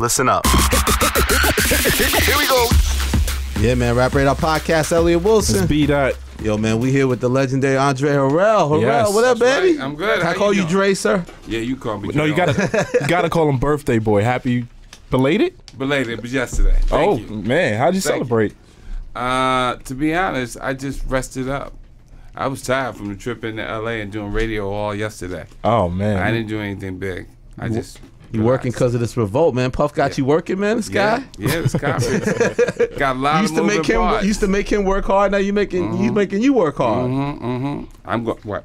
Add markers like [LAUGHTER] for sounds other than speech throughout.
Listen up. Here we go. Yeah, man. Rap Radar Podcast. Elliott Wilson. Let's be that. Yo, man. We here with the legendary Andre Harrell. Harrell, Yes. what up, baby? right. I'm good. Can I How call you you? Dre, sir? Yeah, you call me. No, you gotta you gotta call him birthday boy. Happy belated. belated, but yesterday. Thank oh you. man, how'd you Thank you. celebrate? Uh, to be honest, I just rested up. I was tired from the trip into LA and doing radio all yesterday. Oh man, I didn't do anything big. I just You working because of this revolt, man. Puff got you working, man. This yeah, guy. yeah, this conference [LAUGHS] got a lot used of to make him parts. used to make him work hard. Now you making he's making you work hard. Mm-hmm. I'm going. What?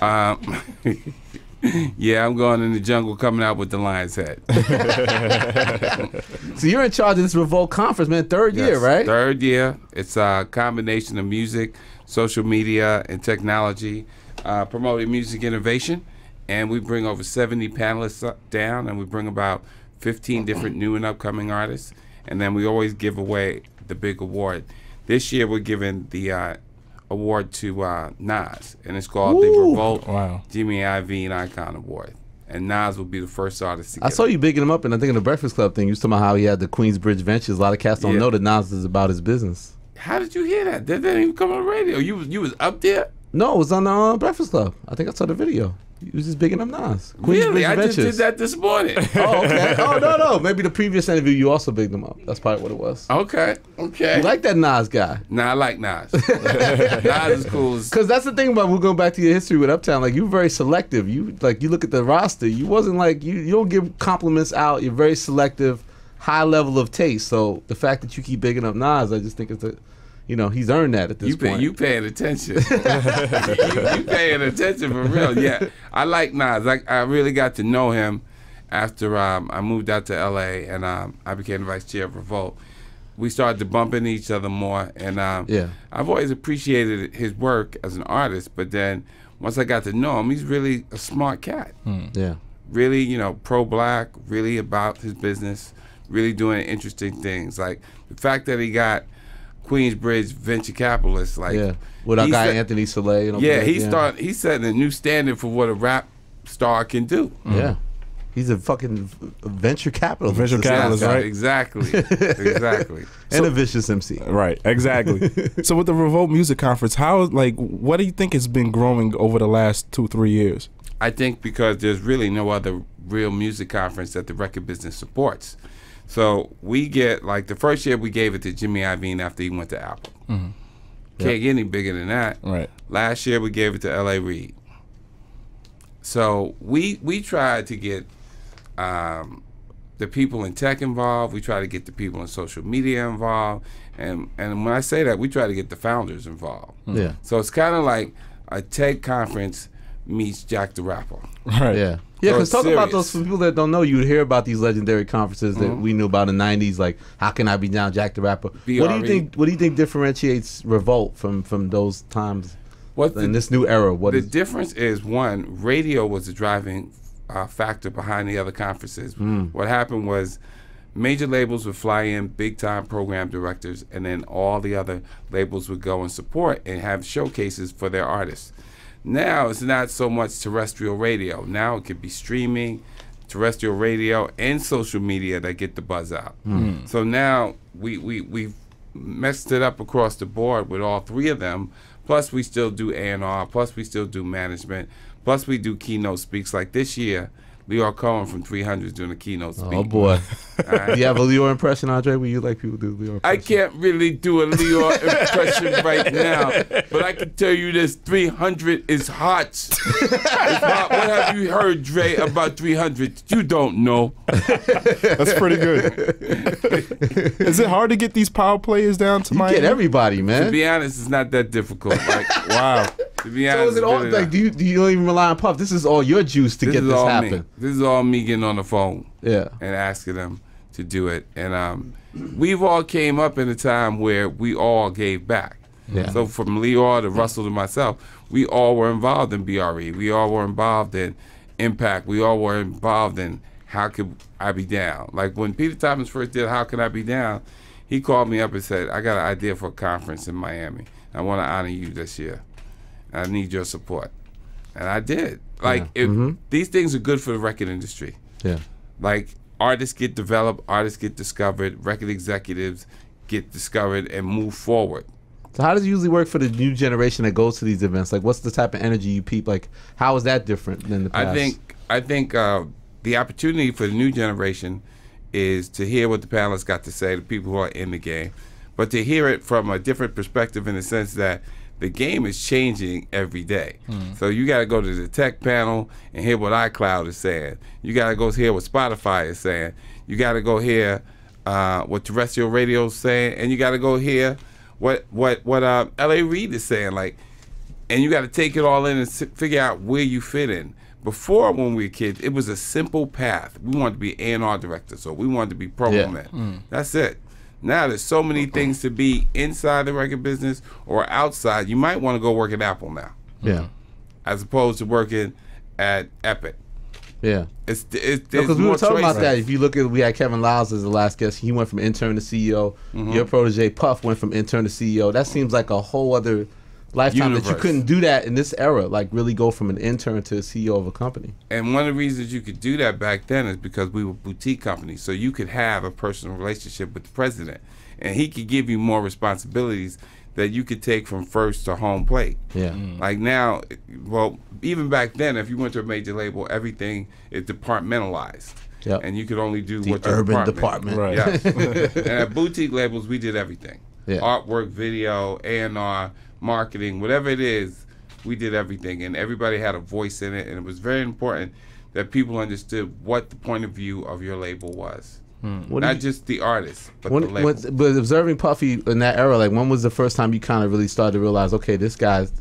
Um, [LAUGHS] yeah, I'm going in the jungle, coming out with the lion's head. [LAUGHS] So you're in charge of this revolt conference, man. Third year, right? Third year. It's a combination of music, social media, and technology, uh, promoting music innovation. And we bring over 70 panelists up, down, and we bring about 15 different new and upcoming artists. And then we always give away the big award. This year, we're giving the uh, award to uh, Nas, and it's called the Ooh. Revolt Wow. Jimmy Iovine Icon Award. And Nas will be the first artist to I get saw it. you bigging him up, and I think in the Breakfast Club thing, you was talking about how he had the Queensbridge Ventures. A lot of cats don't Yeah. know that Nas is about his business. How did you hear that? That didn't even come on the radio. You was you was up there. No, it was on the uh, Breakfast Club. I think I saw the video. He was just bigging up Nas. Really? Queensbridge I just did that this morning. [LAUGHS] Oh, okay. oh, no, no. Maybe the previous interview you also bigged him up. That's probably what it was. okay. Okay. You like that Nas guy? nah, I like Nas. [LAUGHS] Nas is cool. Because that's the thing about we're going back to your history with Uptown. Like you're very selective. You like you look at the roster. You wasn't like you. You don't give compliments out. You're very selective, high level of taste. So the fact that you keep bigging up Nas, I just think it's a, you know, he's earned that at this You pay, point. you paying attention. [LAUGHS] you, you paying attention for real. Yeah, I like Nas. I, I really got to know him after um, I moved out to LA and um, I became the vice chair of Revolt. We started to bump into each other more, and um, Yeah. I've always appreciated his work as an artist. But then once I got to know him, he's really a smart cat. yeah. really, you know, pro black, really about his business, really doing interesting things. Like the fact that he got Queensbridge venture capitalists, like Yeah. With our guy set- Anthony Saleh. And Yeah, that, he start he's setting a new standard for what a rap star can do. Yeah. He's a fucking venture capitalist. Venture capitalist, guy. right? Exactly. [LAUGHS] exactly. And a vicious MC. Right, exactly. [LAUGHS] so with the Revolt Music Conference, how like what do you think has been growing over the last two three years? I think because there's really no other real music conference that the record business supports. So we get like the first year we gave it to Jimmy Iovine after he went to Apple. Can't get any bigger than that. Right. Last year we gave it to L.A. Reid. So we we tried to get um, the people in tech involved. We try to get the people in social media involved, and and when I say that, we try to get the founders involved. Yeah. So it's kind of like a tech conference meets Jack the Rapper. Right. Yeah. Yeah, because it's talk about those for people that don't know. You would hear about these legendary conferences that Mm-hmm. we knew about in the '90s, like "How Can I Be Down," Jack the Rapper. What do you think? What do you think differentiates Revolt from from those times What in the, this new era? What the is? difference is one radio was the driving uh, factor behind the other conferences. What happened was major labels would fly in big time program directors, and then all the other labels would go and support and have showcases for their artists. Now it's not so much terrestrial radio. Now it could be streaming, terrestrial radio, and social media that get the buzz out. Hmm. So now we we we've messed it up across the board with all three of them. Plus we still do A and R. Plus we still do management. Plus we do keynote speaks. Like this year, Lyor Cohen from 300 doing a keynote speak. oh boy, Alright. do [LAUGHS] you have a Leo impression, Andre? Will you like people do Leo? I Impression? can't really do a Leo [LAUGHS] impression right now, but I can tell you this: 300 is hot. It's hot. What have you heard, Dre, about 300? You don't know. That's pretty good. Is it hard to get these power players down to You Miami? get everybody, man. To be honest, it's not that difficult. Like, wow. To be So is it all like? Do you do you don't even rely on Puff? This is all your juice to this get this all happen. me. This is all me getting on the phone. Yeah. and asking them to do it. And um, we've all came up in a time where we all gave back. Yeah. So from Lyor to Russell to myself, we all were involved in BRE. We all were involved in Impact. We all were involved in How Could I Be Down? Like when Peter Thomas first did How Can I Be Down, he called me up and said, I got an idea for a conference in Miami. I want to honor you this year. I need your support. And I did. Like, if, these things are good for the record industry Yeah. like artists get developed, artists get discovered, record executives get discovered and move forward. So how does it usually work for the new generation that goes to these events? Like, what's the type of energy you peep? Like, how is that different than the past? I think I think uh, the opportunity for the new generation is to hear what the panelists got to say, the people who are in the game, but to hear it from a different perspective in the sense that the game is changing every day. So you got to go to the tech panel and hear what iCloud is saying. You got to go hear what Spotify is saying. You got to go hear uh, what terrestrial radio is saying, and you got to go hear what what what uh, L.A. Reid is saying. Like and you got to take it all in and s- figure out where you fit in. Before, when we were kids, it was a simple path. We wanted to be A&R director, so we wanted to be promo Yeah. man. That's it. Now there's so many things to be inside the record business or outside. You might want to go work at Apple now, yeah, as opposed to working at Epic. yeah. It's it's Because we were talking about that. If you look at, we had Kevin Liles as the last guest. He went from intern to CEO. Mm-hmm. Your protege Puff went from intern to CEO. That seems like a whole other lifetime that you couldn't do that in this era. Like really go from an intern to a CEO of a company. And one of the reasons you could do that back then is because we were boutique companies. So you could have a personal relationship with the president. And he could give you more responsibilities that you could take from first to home plate. Yeah. Mm. Like now, well, even back then, if you went to a major label, everything is departmentalized. Yep. And you could only do The what your urban department. department. Right. Yeah. [LAUGHS] and at boutique labels, we did everything. Yeah. Artwork, video, A&R, marketing, whatever it is, we did everything. And everybody had a voice in it. And it was very important that people understood what the point of view of your label was. Hmm. What Not you- just the artist, but the label. when, but observing Puffy in that era, like when was the first time you kind of really started to realize, okay, this guy's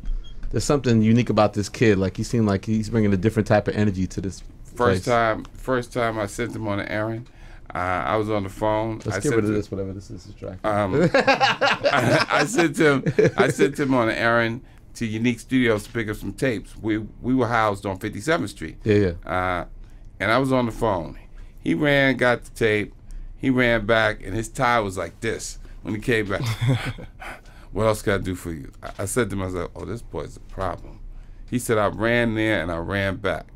there's something unique about this kid. Like he seemed like he's bringing a different type of energy to this. First place. time, first time I sent him on an errand, uh, I was on the phone. Let's I get rid of him- this, whatever this is. Distracting. Um, [LAUGHS] I, I sent him. I sent him on an errand to Unique Studios to pick up some tapes. We we were housed on 57th Street. yeah, yeah. Uh, and I was on the phone. He ran, got the tape. He ran back, and his tie was like this when he came back. [LAUGHS] what else can I do for you? I, I said to myself, "Oh, this boy's a problem." He said, "I ran there and I ran back."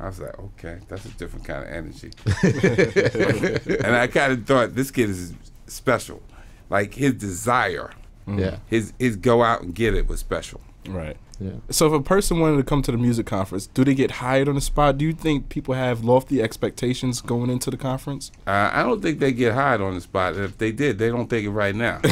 I was like, "Okay, that's a different kind of energy." [LAUGHS] and I kind of thought this kid is special. Like his desire, Yeah, his his go out and get it was special. Right. yeah. So if a person wanted to come to the music conference, do they get hired on the spot? Do you think people have lofty expectations going into the conference? Uh, I don't think they get hired on the spot. If they did, they don't take it right now. [LAUGHS]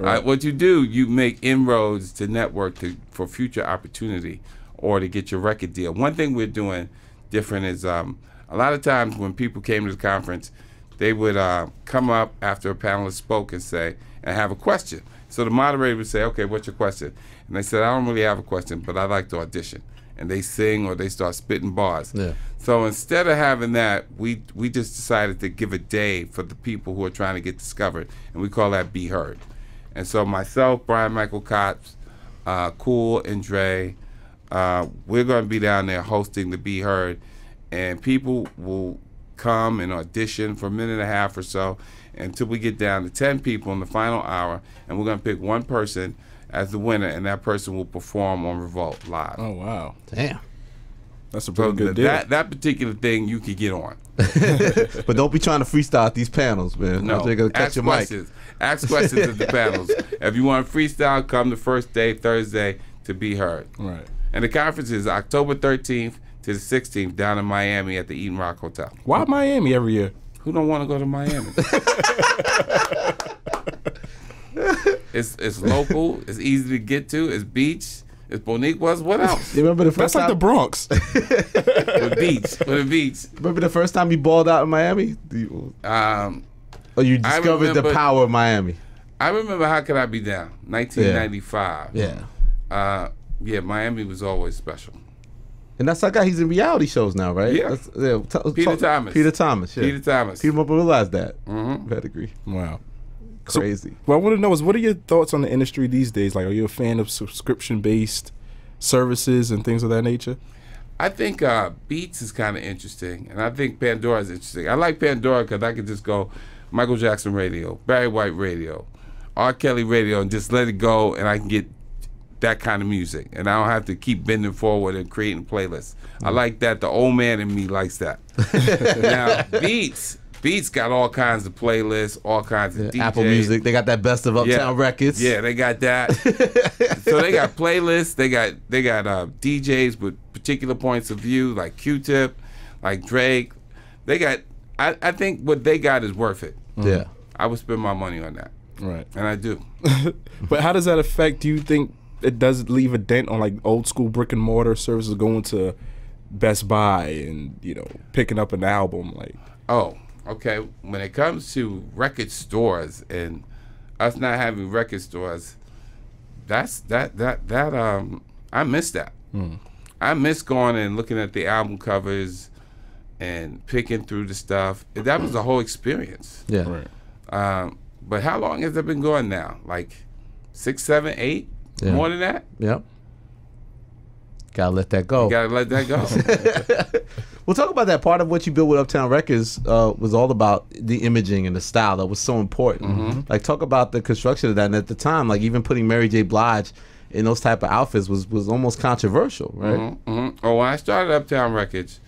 Uh, what you do, you make inroads to network to, for future opportunity or to get your record deal. One thing we're doing different is um, a lot of times when people came to the conference, they would uh, come up after a panelist spoke and say, and have a question. So the moderator would say, okay, what's your question? And they said, I don't really have a question, but I'd like to audition. And they sing or they start spitting bars. Yeah. So instead of having that, we we just decided to give a day for the people who are trying to get discovered, and we call that Be Heard. And so myself, Bryan Michael Cox, uh, Cool, and Dre, uh, we're going to be down there hosting the Be Heard, and people will come and audition for a minute and a half or so until we get down to 10 people in the final hour, and we're going to pick one person as the winner, and that person will perform on Revolt live. Oh wow, Damn. that's a So pretty good deal. that that particular thing you could get on. [LAUGHS] But don't be trying to freestyle at these panels, man. No, They're gonna catch ask your mic. questions. Ask questions at the [LAUGHS] panels. If you want to freestyle, come the first day, Thursday, to be heard. right. And the conference is October 13th to the 16th down in Miami at the Eden Roc Hotel. Why Miami every year? Who don't want to go to Miami? [LAUGHS] it's it's local. It's easy to get to. It's beach. It's Boniquas. What else? You remember the first That's like the? Bronx. [LAUGHS] With beach. With a beach. remember the first time you balled out in Miami? You- Um, Or you I discovered the power of Miami? I remember How Could I Be Down? 1995. Yeah. Uh, yeah, Miami was always special. And that's that guy. He's in reality shows now, right? Yeah. That's, yeah. T- Peter talk- Thomas. Peter Thomas. Yeah. Peter Thomas. People don't realize that. Mhm. Pedigree. wow. So- Crazy. What I want to know is what are your thoughts on the industry these days? Like, are you a fan of subscription based services and things of that nature? I think uh, Beats is kind of interesting, and I think Pandora is interesting. I like Pandora because I could just go Michael Jackson radio, Barry White radio, R. Kelly radio, and just let it go, and I can get that kind of music, and I don't have to keep bending forward and creating playlists. I like that. The old man in me likes that. [LAUGHS] now Beats, Beats got all kinds of playlists, all kinds of DJs. Apple Music, they got that best of Uptown Records. Yeah, they got that. [LAUGHS] so they got playlists. They got they got uh, DJs with particular points of view, like Q-Tip, like Drake. They got. I, I think what they got is worth it. yeah. I would spend my money on that, Right. and I do. [LAUGHS] But how does that affect? Do you think it does leave a dent on like old school brick and mortar services going to Best Buy and you know picking up an album? Like, Oh, okay. When it comes to record stores and us not having record stores, that's that that that um I miss that. I miss going and looking at the album covers and picking through the stuff. That was the whole experience. Yeah. right. Um, but how long has it been going now? Like six, seven, eight? Yeah. More than that? Yep. Gotta let that go. You gotta let that go. [LAUGHS] We'll talk about that. Part of what you built with Uptown Records uh, was all about the imaging and the style that was so important. Mm-hmm. Like talk about the construction of that. And at the time, like even putting Mary J. Blige in those type of outfits was was almost controversial, right? hmm Oh, when I started Uptown Records,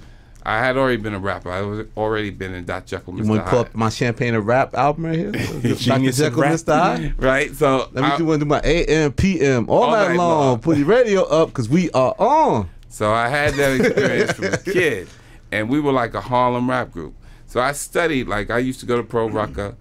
I had already been a rapper. I was already been in Dr. Jekyll, You Mr. want to pull up my Champagne and Rap album right here? [LAUGHS] Dr. Genius Jekyll, Rap. Mr. Hyde. Right? So Let me I- do one do my AM, PM all, All night, night long. long. Put your radio up because we are on. So I had that [LAUGHS] experience from a kid, and we were like a Harlem rap group. So I studied, like I used to go to Pro Rucker,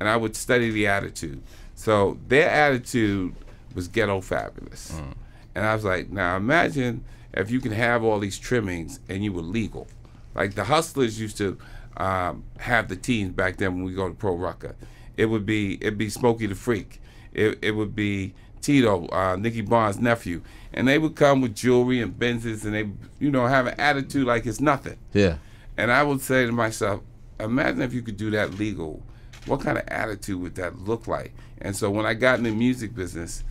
and I would study the attitude. So their attitude was ghetto fabulous, mm. and I was like, now imagine if you can have all these trimmings and you were legal, like the hustlers used to um, have the teams back then when we go to Pro Rucker. It would be it'd be Smokey the Freak. It, it would be Tito, uh, Nicky Barnes' nephew, and they would come with jewelry and Benzes, and they, you know, have an attitude like it's nothing. Yeah. And I would say to myself, imagine if you could do that legal. What kind of attitude would that look like? And so when I got in the music business,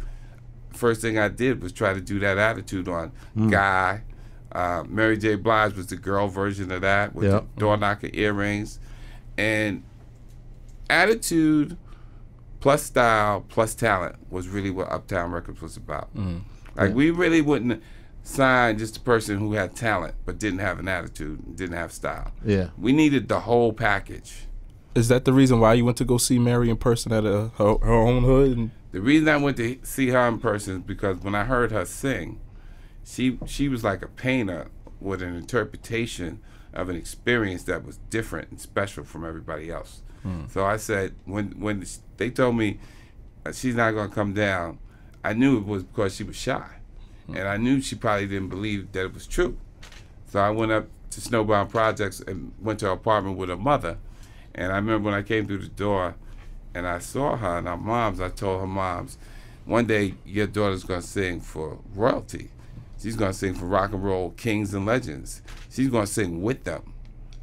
first thing I did was try to do that attitude on Guy. Uh, Mary J. Blige was the girl version of that with Yep. the door knocker earrings. And attitude plus style plus talent was really what Uptown Records was about. Like we really wouldn't sign just a person who had talent but didn't have an attitude, didn't have style. Yeah. We needed the whole package. Is that the reason why you went to go see Mary in person at a, her, her own hood? The reason I went to see her in person is because when I heard her sing, she she was like a painter with an interpretation of an experience that was different and special from everybody else. So I said when when they told me uh, she's not going to come down, I knew it was because she was shy, and I knew she probably didn't believe that it was true. So I went up to Schlobohm Projects and went to her apartment with her mother. And I remember when I came through the door and I saw her and her moms, I told her moms, one day your daughter's gonna sing for royalty. She's gonna sing for rock and roll kings and legends. She's gonna sing with them.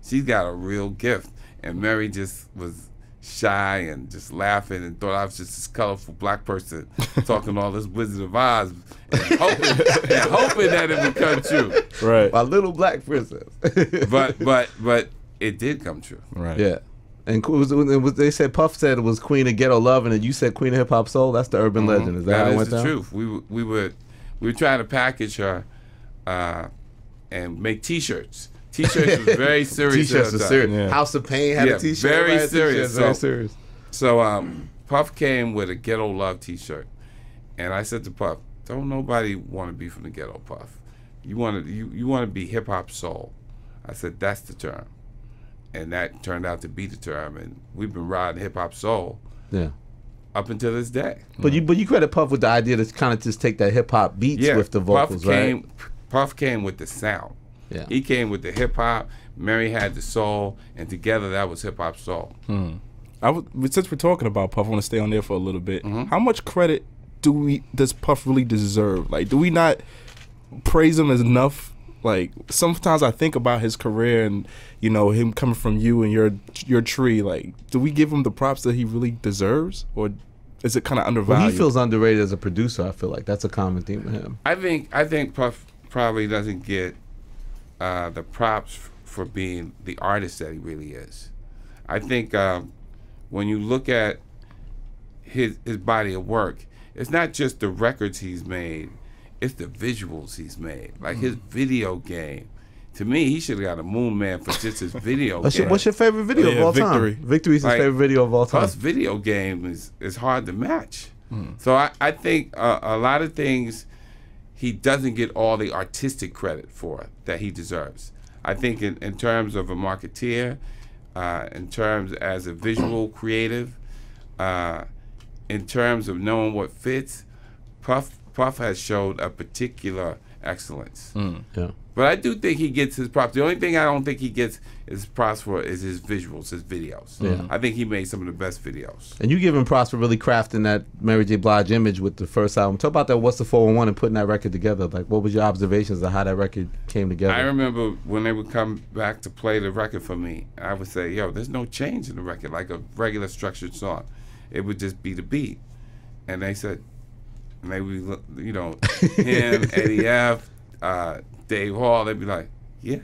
She's got a real gift. And Mary just was shy and just laughing and thought I was just this colorful black person [LAUGHS] talking all this Wizard of Oz and hoping, and hoping that it would come true. right. My little black princess. But but but [LAUGHS] it did come true. Right. yeah. And it was, it was, they said Puff said it was Queen of Ghetto Love, and then you said Queen of Hip Hop Soul. That's the urban legend. Is that, how That it is went the down? truth. We we were we were trying to package her uh, and make T-shirts. T-shirts was [LAUGHS] very serious. T-shirts at are serious. Yeah. House of Pain had Yeah, a T-shirt. very everybody had a serious. T-shirt, Very So- serious. So um, Puff came with a Ghetto Love T-shirt, and I said to Puff, "Don't nobody want to be from the ghetto, Puff. You want to you, you want to be hip hop soul." I said, "That's the term," and that turned out to be the term, and we've been riding hip hop soul Yeah. up until this day. But you but you credit Puff with the idea to kind of just take that hip hop beats Yeah, with the vocals, Puff right? came, Puff came with the sound. Yeah. He came with the hip hop. Mary had the soul, and together that was hip hop soul. I w- but since we're talking about Puff, I want to stay on there for a little bit. Mm-hmm. How much credit do we does Puff really deserve? Like, do we not praise him as enough? Like, sometimes I think about his career and you know him coming from you and your your tree. Like, do we give him the props that he really deserves, or is it kind of Well, undervalued? he feels underrated as a producer. I feel like that's a common theme with him. I think I think Puff probably doesn't get uh, the props for being the artist that he really is. I think um, when you look at his his body of work, it's not just the records he's made, it's the visuals he's made. Like his video game. To me, he should have got a Moon Man for just his [LAUGHS] video What's game. your, what's your favorite video Oh, of yeah, all Victory. time? Victory's his favorite video of all time. Plus, video game is, is hard to match. So I, I think uh, a lot of things he doesn't get all the artistic credit for that he deserves. I think in, in terms of a marketeer, uh, in terms as a visual creative, uh, in terms of knowing what fits, Puff Puff has showed a particular excellence. Hmm. Yeah. But I do think he gets his props. The only thing I don't think he gets his props for is his visuals, his videos. Yeah. I think he made some of the best videos. And you give him props for really crafting that Mary J. Blige image with the first album. Talk about that. What's the 411 and putting that record together? Like, what was your observations of how that record came together? I remember when they would come back to play the record for me, I would say, "Yo, there's no change in the record, like a regular structured song. It would just be the beat." And they said, and they would, look- you know, him, [LAUGHS] Eddie F, uh, Dave Hall, they'd be like, "Yeah,"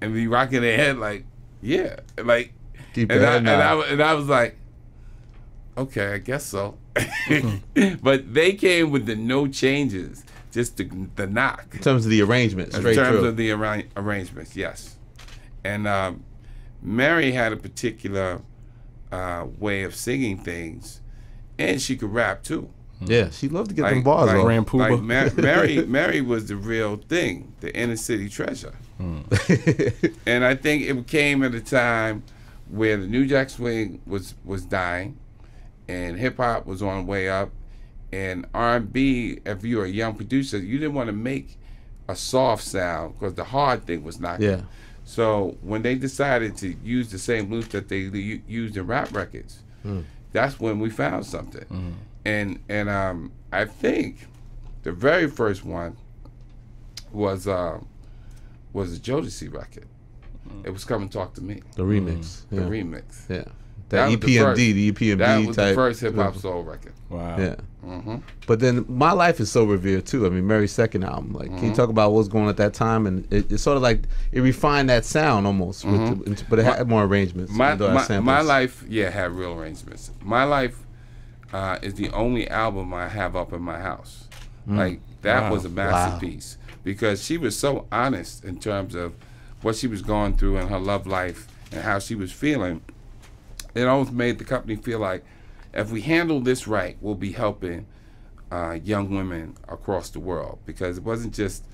and be rocking their head like, "Yeah," like, Keep and I, and, I, and I was like, "Okay, I guess so." [LAUGHS] but they came with the no changes, just the the knock in terms of the arrangement, in terms through. of the arra- arrangements, yes. And um, Mary had a particular uh, way of singing things, and she could rap too. Mm-hmm. yeah, she loved to get them bars like, off. Grand Puba. like Ma- Mary, [LAUGHS] Mary was the real thing, the inner city treasure. Mm. [LAUGHS] and I think it came at a time where the New Jack Swing was was dying, and hip hop was on the way up, and R and B. If you were a young producer, you didn't want to make a soft sound because the hard thing was knocking. Yeah. So when they decided to use the same loops that they u- used in rap records, mm. that's when we found something. Mm. And and um, I think the very first one was uh, was a Jodeci record. It was "Come and Talk to Me," the remix. the Yeah. remix. yeah. That That, was the EPMD, first- the EPMD That was type. the first hip hop soul record. Wow. Yeah. hmm But then my life is so revered too. I mean, Mary's second album. Like, Mm-hmm. can you talk about what was going on at that time? And it, it's sort of like it refined that sound almost, with the, but it had more arrangements. Mm-hmm. My even though it had my, my life, yeah, had real arrangements. My life uh, is the only album I have up in my house. Like that Wow. was a masterpiece because she was so honest in terms of what she was going through in her love life and how she was feeling. It almost made the company feel like if we handle this right, we'll be helping uh, young women across the world because it wasn't just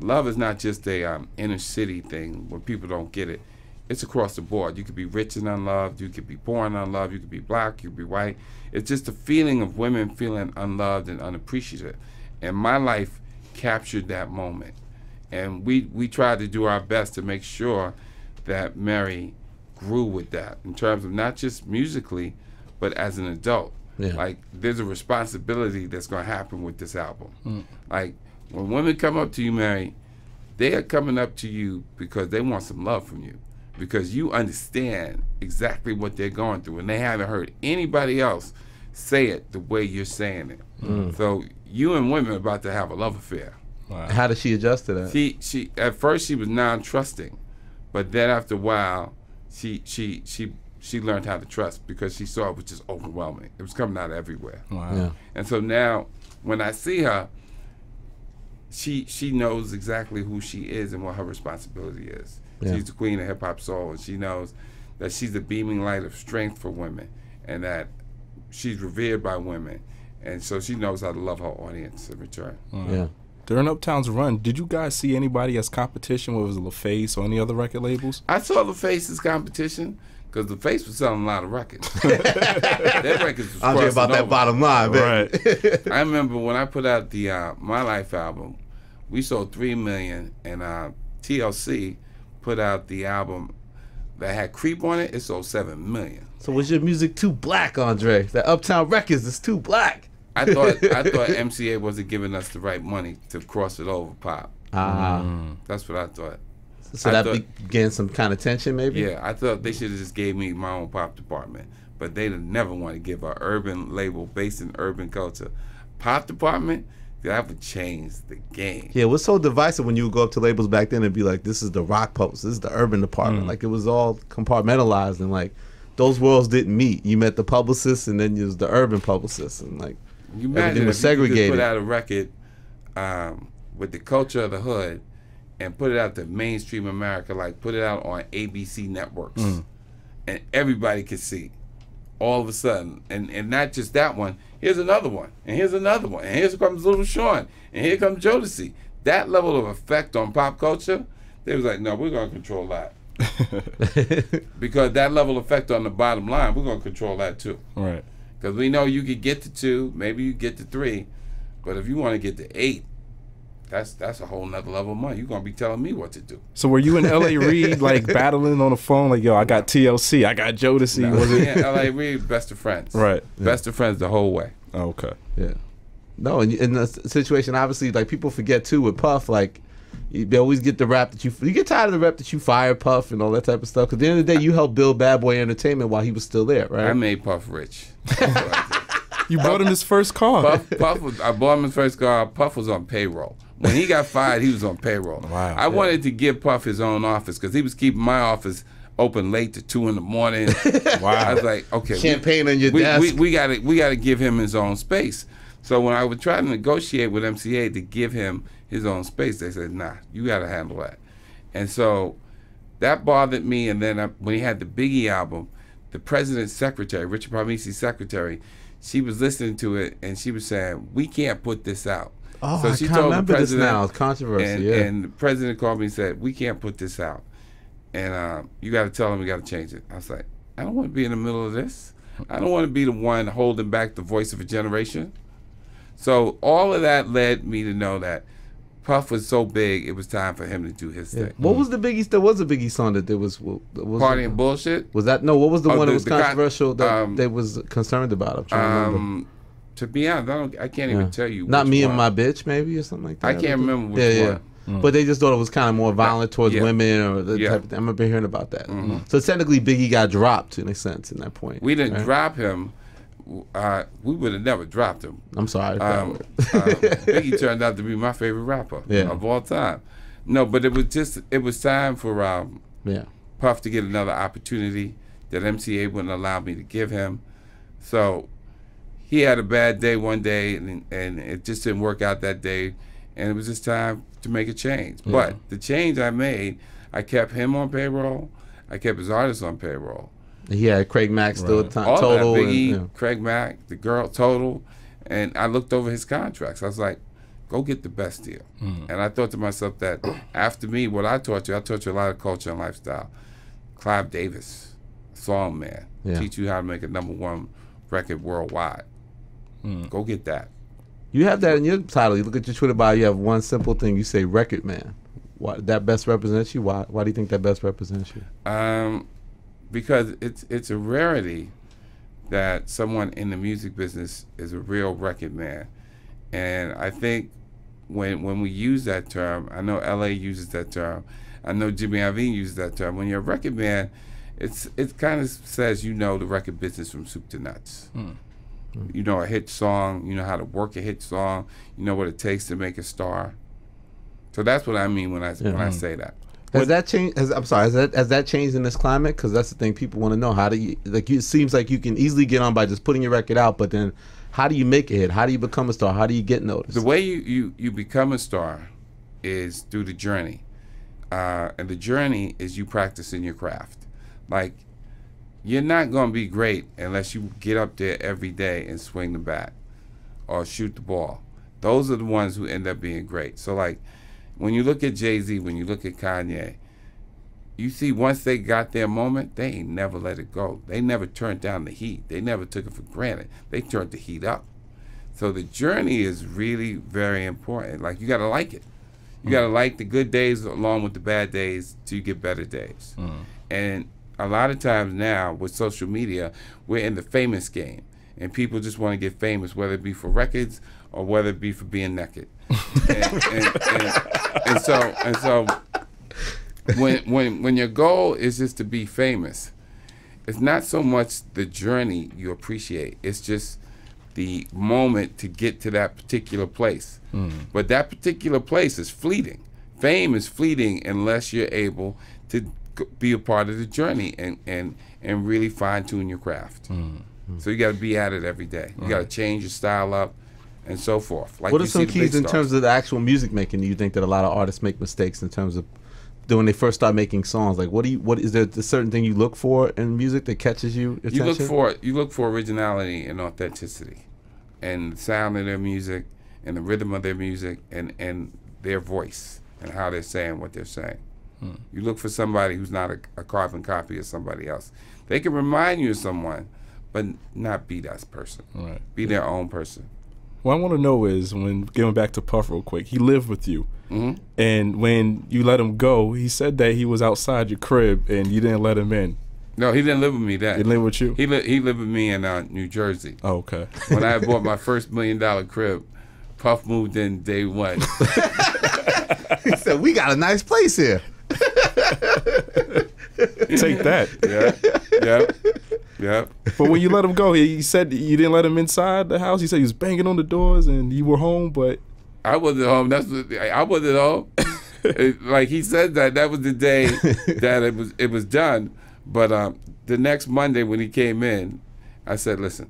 love is not just a um, inner city thing where people don't get it. It's across the board. You could be rich and unloved. You could be poor and unloved. You could be black. You could be white. It's just the feeling of women feeling unloved and unappreciated. And my life captured that moment. And we, we tried to do our best to make sure that Mary grew with that in terms of not just musically, but as an adult. Yeah. Like there's a responsibility that's going to happen with this album. Mm. Like when women come up to you, Mary, they are coming up to you because they want some love from you, because you understand exactly what they're going through, and they haven't heard anybody else say it the way you're saying it. Mm. So you and women are about to have a love affair. How did she adjust to that? She she at first she was non-trusting, but then after a while, she she she she learned how to trust because she saw it was just overwhelming. It was coming out everywhere. Wow. yeah. And so now, when I see her, she she knows exactly who she is and what her responsibility is. Yeah. She's the queen of hip hop soul, and she knows that she's a beaming light of strength for women, and that she's revered by women, and so she knows how to love her audience in return. Yeah. During Uptown's run, did you guys see anybody as competition, whether it was LaFace or any other record labels? I saw the Faces competition because the Face was selling a lot of records. [LAUGHS] Their records was Andre crossing about that over. bottom line, baby. [LAUGHS] I remember when I put out the uh, My Life album, we sold three million, and uh, TLC put out the album that had Creep on it. It sold seven million. So was your music too black, Andre? That Uptown Records is too black. I thought I [LAUGHS] thought MCA wasn't giving us the right money to cross it over pop. Ah. That's what I thought. So I that thought- began some kind of tension, maybe. Yeah, I thought they should have just gave me my own pop department, but they'd never want to give a urban label based in urban culture pop department. That would change the game. Yeah, it was so divisive when you would go up to labels back then and be like, "This is the rock post, this is the urban department." Like it was all compartmentalized, and like those worlds didn't meet. You met the publicist, and then you was the urban publicist, and like You Everything was if you segregated. put out a record um, with the culture of the hood and put it out to mainstream America, like put it out on ABC networks, Mm. and everybody could see. All of a sudden, and and not just that one. Here's another one, and here's another one, and here comes Little Shawn, and here comes Jodeci. That level of effect on pop culture, they was like, no, we're gonna control that. [LAUGHS] because that level of effect on the bottom line, we're gonna control that too. Right. Because we know you could get to two, maybe you get to three, but if you want to get to eight, that's that's a whole nother level of money. You're gonna be telling me what to do. So were you and L.A. [LAUGHS] Reid like battling on the phone? Like, yo, I got TLC, I got joe Jodeci. Was it? Yeah, L.A. Reid, best of friends. Right. Best of friends the whole way. Oh, okay. Yeah. No, and in the situation, obviously, like people forget too with Puff, like they always get the rap that you you get tired of the rap that you fire Puff and all that type of stuff. Because at the end of the day, you helped build Bad Boy Entertainment while he was still there, right? I made Puff rich. [LAUGHS] You bought him his first car. Puff, Puff was, I bought him his first car. Puff was on payroll. When he got fired, he was on payroll. Wow. I wanted to give Puff his own office because he was keeping my office open late to two in the morning. [LAUGHS] Wow. I was like, okay, we- Champagne on your we, desk. We, we gotta we gotta give him his own space. So when I would try to negotiate with MCA to give him his own space, they said, "Nah, you gotta handle that." And so that bothered me. And then I, when he had the Biggie album, the president's secretary, Richard Palmese's secretary, she was listening to it and she was saying, "We can't put this out." oh, so I she can't told the remember this president, now. It's controversy. and, yeah. and the president called me and said, "We can't put this out, and uh, you got to tell them we got to change it." I was like, "I don't want to be in the middle of this. I don't want to be the one holding back the voice of a generation." So all of that led me to know that Puff was so big, it was time for him to do his Yeah. thing. What was the Biggie? There was a Biggie song that there was. what- was Party and bullshit. Was that no? What was the Oh, one the- that was the con- controversial that um, they was concerned about? I'm trying to remember. Um, to be honest, I don't. I can't even tell you. Not which me one. and my bitch, maybe or something like that. I can't remember which yeah, yeah. Mm. But they just thought it was kind of more violent towards yeah. women or the Yeah. Mm-hmm. type of thing. I remember hearing about that. So technically, Biggie got dropped in a sense in that point. We didn't right? drop him. Uh, we would have never dropped him. I'm sorry. Um, um, [LAUGHS] Biggie turned out to be my favorite rapper Yeah. of all time. No, but it was just it was time for um, yeah. Puff to get another opportunity that MCA wouldn't allow me to give him. So he had a bad day one day, and and it just didn't work out that day, and it was just time to make a change. But the change I made, I kept him on payroll. I kept his artists on payroll. He had Craig Mack still at the time. All Total. that, and, Biggie, yeah. Craig Mack, the girl, Total, and I looked over his contracts. I was like, go get the best deal. Mm. And I thought to myself that [CLEARS THROAT] after me, what I taught you, I taught you a lot of culture and lifestyle. Clive Davis, song man, Yeah. teach you how to make a number one record worldwide. Mm. Go get that. You have that in your title. You look at your Twitter bio. You have one simple thing. You say "record man." Why that best represents you? Why? Why do you think that best represents you? Um, because it's it's a rarity that someone in the music business is a real record man, and I think when when we use that term, I know LA uses that term, I know Jimmy Iovine uses that term. When you're a record man, it's it kind of says you know the record business from soup to nuts. Hmm. You know a hit song, you know how to work a hit song, you know what it takes to make a star. So that's what I mean when I when I say that. Has that changed? Has, I'm sorry. Has that has that changed in this climate? Because that's the thing people want to know. How do you like? You, it seems like you can easily get on by just putting your record out, but then how do you make a hit? How do you become a star? How do you get noticed? The way you, you, you become a star is through the journey. Uh, and the journey is you practicing your craft. Like, you're not going to be great unless you get up there every day and swing the bat or shoot the ball. Those are the ones who end up being great. So, like, when you look at Jay Z, when you look at Kanye, you see once they got their moment, they ain't never let it go. They never turned down the heat. They never took it for granted. They turned the heat up. So the journey is really very important. Like you gotta like it. You gotta mm. like the good days along with the bad days till you get better days. Mm. And a lot of times now with social media, we're in the famous game, and people just want to get famous, whether it be for records or whether it be for being naked. and, and, and, and so and so when when when your goal is just to be famous, it's not so much the journey you appreciate. It's just the moment to get to that particular place. Hmm. But that particular place is fleeting. Fame is fleeting unless you're able to be a part of the journey and and and really fine tune your craft. Hmm. Hmm. So you got to be at it every day. You got to change your style up. And so forth. Like What are some keys in stars. terms of the actual music making? Do you think that a lot of artists make mistakes in terms of when they first start making songs? Like, what do you? What is there a certain thing you look for in music that catches you? Attention? you look for you look for originality and authenticity, and the sound of their music, and the rhythm of their music, and and their voice, and how they're saying what they're saying. Hmm. You look for somebody who's not a, a carbon copy of somebody else. They can remind you of someone, but not be that person. Right. Be their own person. What I want to know is when getting back to Puff real quick. He lived with you, Mhm. and when you let him go, he said that he was outside your crib and you didn't let him in. No, he didn't live with me. That He lived with you. he li- he lived with me in uh, New Jersey. oh, okay. When I [LAUGHS] bought my first million dollar crib, Puff moved in day one. [LAUGHS] he said, "We got a nice place here." Take that. yeah, yep, yep. But when you let him go, he said you didn't let him inside the house. He said he was banging on the doors and you were home, but I wasn't home. That's what, I wasn't home. [LAUGHS] It- like he said that that was the day that it was it was done. But um, the next Monday when he came in, I said, "Listen,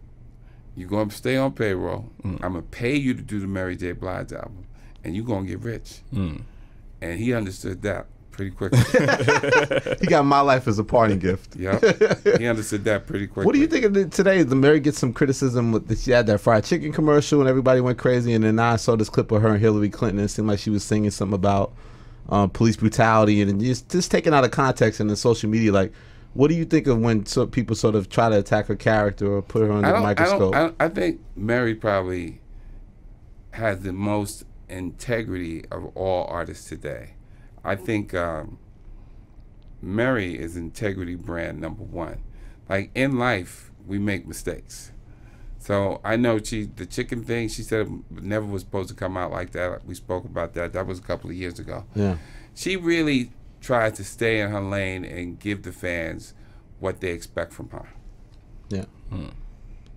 you're gonna stay on payroll. I'm gonna pay you to do the Mary J. Blige album, and you're gonna get rich." And he understood that pretty quickly. [LAUGHS] He got my life as a parting gift. Yeah, [LAUGHS] he understood that pretty quickly. What do you think of the, today? The Mary gets some criticism with that she had that fried chicken commercial and everybody went crazy. And then I saw this clip of her and Hillary Clinton. And it seemed like she was singing something about um, police brutality and just just taken out of context and in social media. Like, what do you think of when so people sort of try to attack her character or put her under the don't, microscope? I, don't, I, I think Mary probably has the most integrity of all artists today. I think um, Mary is integrity brand number one. Like in life, we make mistakes. So I know she the chicken thing. She said it never was supposed to come out like that. We spoke about that. That was a couple of years ago. yeah. She really tried to stay in her lane and give the fans what they expect from her. Yeah.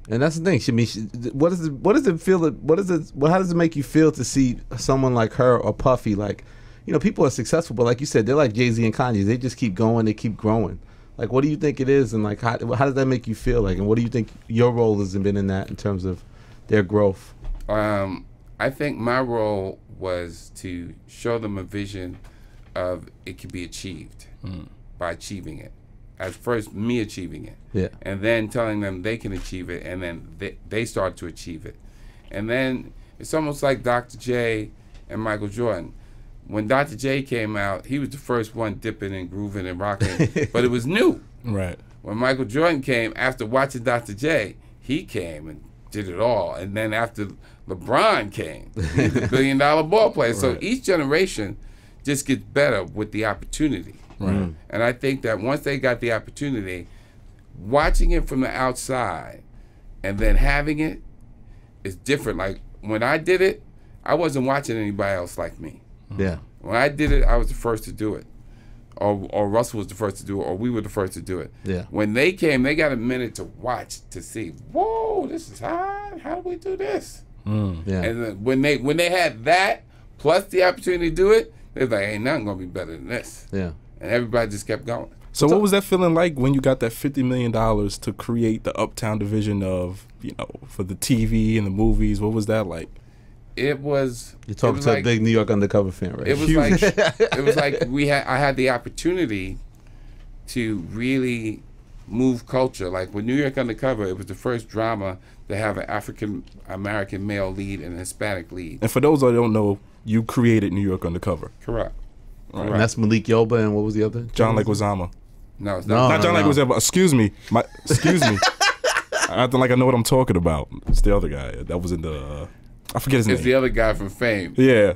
And that's the thing. She I mean, she, what does it, what does it feel? that- What does it? What, how does it make you feel to see someone like her or Puffy? Like, you know, people are successful, but like you said, they're like Jay Z and Kanye. They just keep going. They keep growing. Like, what do you think it is? And like, how how does that make you feel? Like, and what do you think your role has been in that in terms of their growth? Um, I think my role was to show them a vision of it could be achieved by achieving it. At first, me achieving it, Yeah. and then telling them they can achieve it, and then they, they start to achieve it. And then it's almost like Dr. J and Michael Jordan. When Dr. J came out, he was the first one dipping and grooving and rocking, [LAUGHS] but it was new. right. When Michael Jordan came, after watching Dr. J, he came and did it all. And then after LeBron came, he's a [LAUGHS] billion dollar ball player. So each generation just gets better with the opportunity. Right. Mm. And I think that once they got the opportunity, watching it from the outside and then having it is different. Like when I did it, I wasn't watching anybody else like me. Mm-hmm. Yeah. When I did it, I was the first to do it. Or, or Russell was the first to do it, or we were the first to do it. Yeah. When they came, they got a minute to watch to see. Whoa, this is hard. How do we do this? Mm, yeah. And then when they when they had that plus the opportunity to do it, they was like, ain't nothing gonna be better than this. yeah. And everybody just kept going. So what was that feeling like when you got that fifty million dollars to create the Uptown division of you know for the TV and the movies? What was that like? It was. You're talking was to like, a big New York undercover fan, right? It was like it was like [LAUGHS] we had I had the opportunity to really move culture. Like with New York Undercover, it was the first drama to have an African American male lead and a Hispanic lead. And for those that don't know, you created New York Undercover. Correct. And that's Malik Yoba and what was the other? John Leguizamo. No, it's No, not. Not John no. Leguizamo. Excuse me. My excuse me. I [LAUGHS] acting like I know what I'm talking about. It's the other guy that was in the. Uh, I forget his It's name. It's the other guy from Fame. yeah,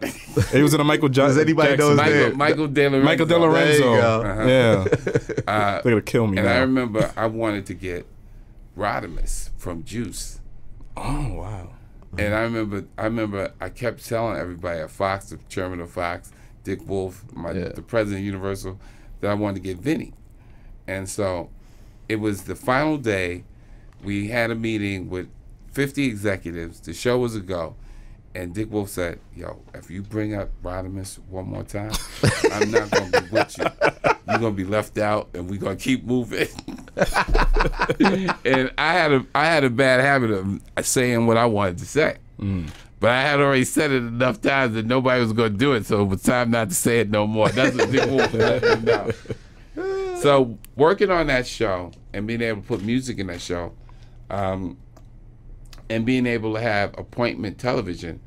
he was in a Michael jo- Does anybody know his Michael, name? Michael De Lorenzo. Michael De There you Lorenzo. go. Uh-huh. Yeah, [LAUGHS] Uh, they're gonna kill me and I remember I wanted to get Rodimus from Juice. oh wow. And I remember, I remember, I kept telling everybody at Fox, the chairman of Fox, Dick Wolf, my Yeah. the president of Universal, that I wanted to get Vinny. And so, it was the final day. We had a meeting with 50 executives. The show was a go. And Dick Wolf said, "Yo, if you bring up Rodimus one more time, [LAUGHS] I'm not gonna be with you. You're gonna be left out, and we're gonna keep moving." [LAUGHS] and I had a I had a bad habit of saying what I wanted to say, But I had already said it enough times that nobody was going to do it, so it was time not to say it no more. That's what Dick Wolf let me know. So working on that show and being able to put music in that show, um, and being able to have appointment television,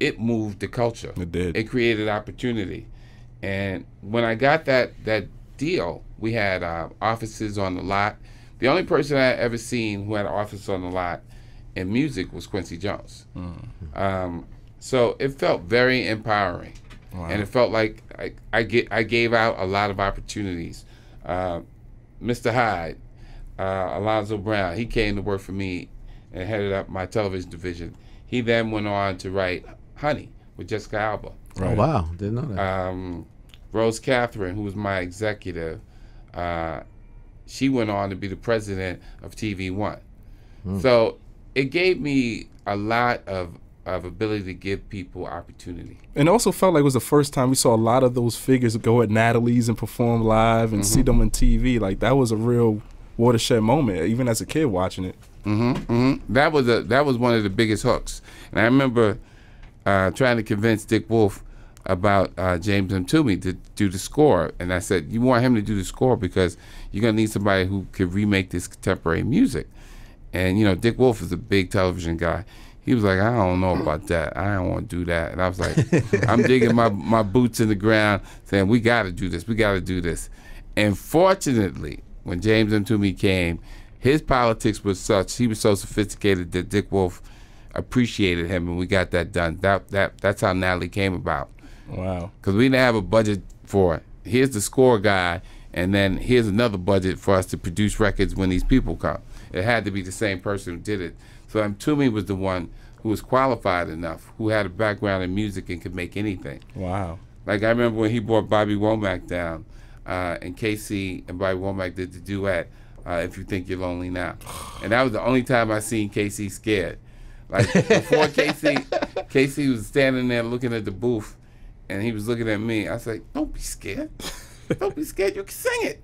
it moved the culture. It did. It created opportunity, and when I got that that deal, we had uh, offices on the lot. The only person I ever seen who had an office on the lot in music was Quincy Jones. Um, so it felt very empowering, and it felt like I, I get I gave out a lot of opportunities. Uh, Mr. Hyde, uh, Alonzo Brown, he came to work for me and headed up my television division. He then went on to write Honey with Jessica Alba. Oh wow, didn't know that. Um, Rose Catherine, who was my executive, uh, she went on to be the president of TV One. So it gave me a lot of of ability to give people opportunity. And it also felt like it was the first time we saw a lot of those figures go at Natalie's and perform live and see them on TV. Like that was a real watershed moment, even as a kid watching it. Hmm That was a that was one of the biggest hooks, and I remember uh, trying to convince Dick Wolf about uh, James Mtume to do the score, and I said, "You want him to do the score because you're gonna need somebody who could remake this contemporary music." And you know, Dick Wolf is a big television guy. He was like, "I don't know about that. I don't want to do that." And I was like, [LAUGHS] "I'm digging my my boots in the ground, saying we got to do this. We got to do this." And fortunately, when James Mtume came, his politics was such he was so sophisticated that Dick Wolf appreciated him, and we got that done. That that that's how Natalie came about Wow. because we didn't have a budget for it. Here's the score guy, and then here's another budget for us to produce records when these people come. It had to be the same person who did it. So um, Mtume was the one who was qualified enough, who had a background in music and could make anything. Wow. Like I remember when he brought Bobby Womack down, uh, and Casey and Bobby Womack did the duet, uh, "If You Think You're Lonely Now," and that was the only time I seen K-Ci scared. Like before K-Ci, K-Ci [LAUGHS] was standing there looking at the booth, and he was looking at me. I said, like, "Don't be scared. Don't be scared. You can sing it."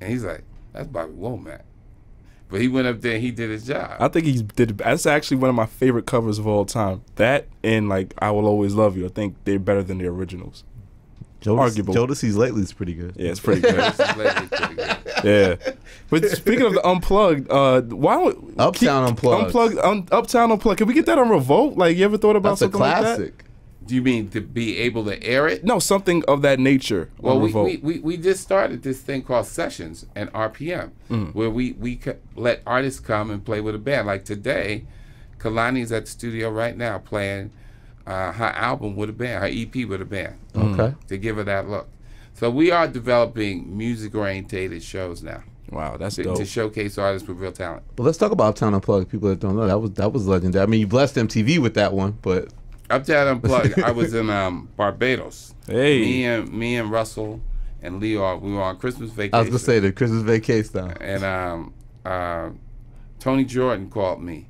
And he's like, "That's Bobby Womack." But he went up there and he did his job. I think he did. That's actually one of my favorite covers of all time. That and like "I Will Always Love You." I think they're better than the originals. Jodeci, arguable. Jodeci's lately is pretty good. Yeah, it's pretty good. [LAUGHS] This is lately pretty good. yeah. But speaking of the unplugged, uh, why don't Uptown Unplugged. Unplugged, un, Uptown unplugged. Can we get that on Revolt? Like, you ever thought about That's a something like that? classic. Do you mean to be able to air it? No, something of that nature. Well, on we, Revolt. we, we, we just started this thing called Sessions and RPM, where we, we let artists come and play with a band. Like today, Kehlani's at the studio right now playing uh, her album with a band, her EP with a band, Okay. to give her that look. So we are developing music orientated shows now wow, that's to, dope. to showcase artists with real talent. Well, let's talk about Uptown Unplugged. People that don't know that was that was legendary. I mean, you blessed MTV with that one, but Uptown Unplugged, [LAUGHS] I was in um, Barbados. Hey. Me and me and Russell and Lyor, we were on Christmas vacation. I was gonna say the Christmas vacation style. and um, uh, Tony Jordan called me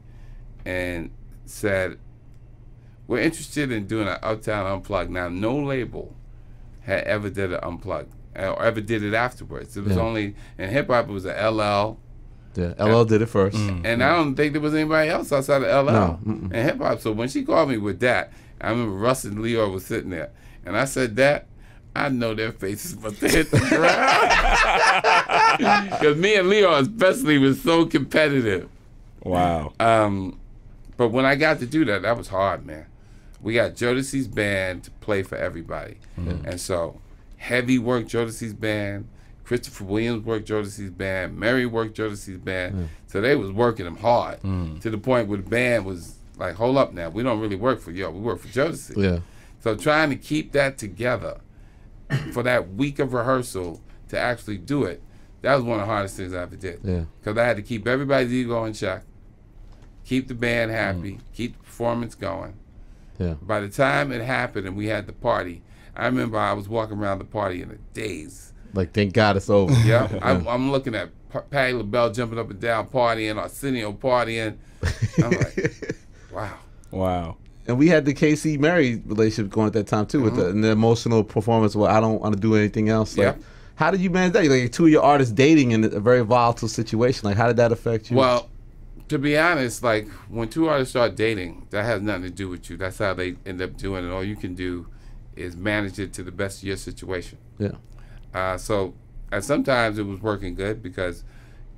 and said, "We're interested in doing an Uptown Unplugged." Now, no label had ever did an Unplugged or ever did it afterwards. It was Yeah. only in hip hop. It was a LL, Yeah, LL did it first. and I don't think there was anybody else outside of LL No, mm-mm. and hip hop. So when she called me with that, I remember Russ and Lyor was sitting there, and I said that. I know their faces must have hit the ground. [LAUGHS] Because me and Lyor, especially, was so competitive. wow. Um, but when I got to do that, that was hard, man. We got Jodeci's band to play for everybody. Mm-hmm. And so, Heavy worked Jodeci's band. Christopher Williams worked Jodeci's band. Mary worked Jodeci's band. So they was working them hard mm. to the point where the band was like, hold up now. We don't really work for you. We work for Jodeci. Yeah. So trying to keep that together for that week of rehearsal to actually do it, that was one of the hardest things I ever did. Yeah. Because I had to keep everybody's ego in check, keep the band happy, mm. keep the performance going. Yeah. By the time it happened and we had the party, I remember I was walking around the party in a daze. Like thank God it's over. [LAUGHS] Yeah, [LAUGHS] I'm, I'm looking at P- Patti LaBelle jumping up and down partying, Arsenio partying. I'm like, [LAUGHS] wow. Wow. And we had the K-Ci Mary relationship going at that time too, with the, mm-hmm. and the emotional performance. Well, I don't want to do anything else. Like, Yeah. how did you manage that? Like two of your artists dating in a very volatile situation. Like, how did that affect you? Well, to be honest, like when two artists start dating, that has nothing to do with you. That's how they end up doing it. All you can do is manage it to the best of your situation. Yeah. Uh, so, and sometimes it was working good because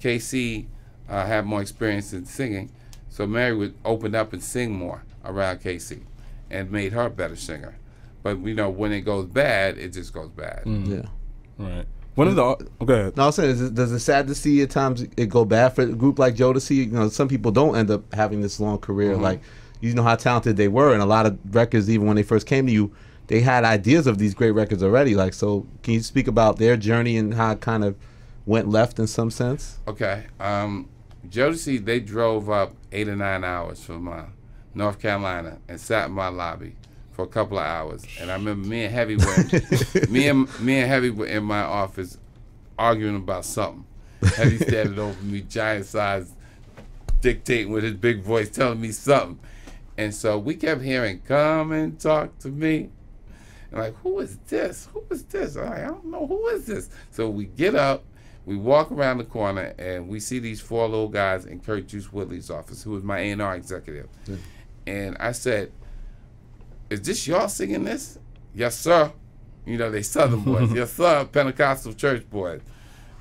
K-Ci uh, had more experience in singing. So Mary would open up and sing more around K-Ci, and made her a better singer. But you know, when it goes bad, it just goes bad. Yeah. Right. One of the oh, go ahead. No, I'm saying, is it, does it sad to see at times it go bad for a group like Jodeci? You know, some people don't end up having this long career. Like, you know how talented they were, and a lot of records, even when they first came to you, they had ideas of these great records already. Like, so can you speak about their journey and how it kind of went left in some sense? Okay. Um, Jodeci, they drove up eight or nine hours from uh, North Carolina and sat in my lobby for a couple of hours. And I remember me and Heavy were [LAUGHS] me and me and Heavy were in my office arguing about something. Heavy [LAUGHS] standing over me, giant size, dictating with his big voice, telling me something. And so we kept hearing, "Come and talk to me." And like, who is this? Who is this? Like, I don't know who is this. So we get up, we walk around the corner, and we see these four little guys in Kurt Juice Woodley's office, who was my A and R executive. And I said, "Is this y'all singing this?" Yes, sir. You know they Southern boys. [LAUGHS] yes, sir. Pentecostal church boys.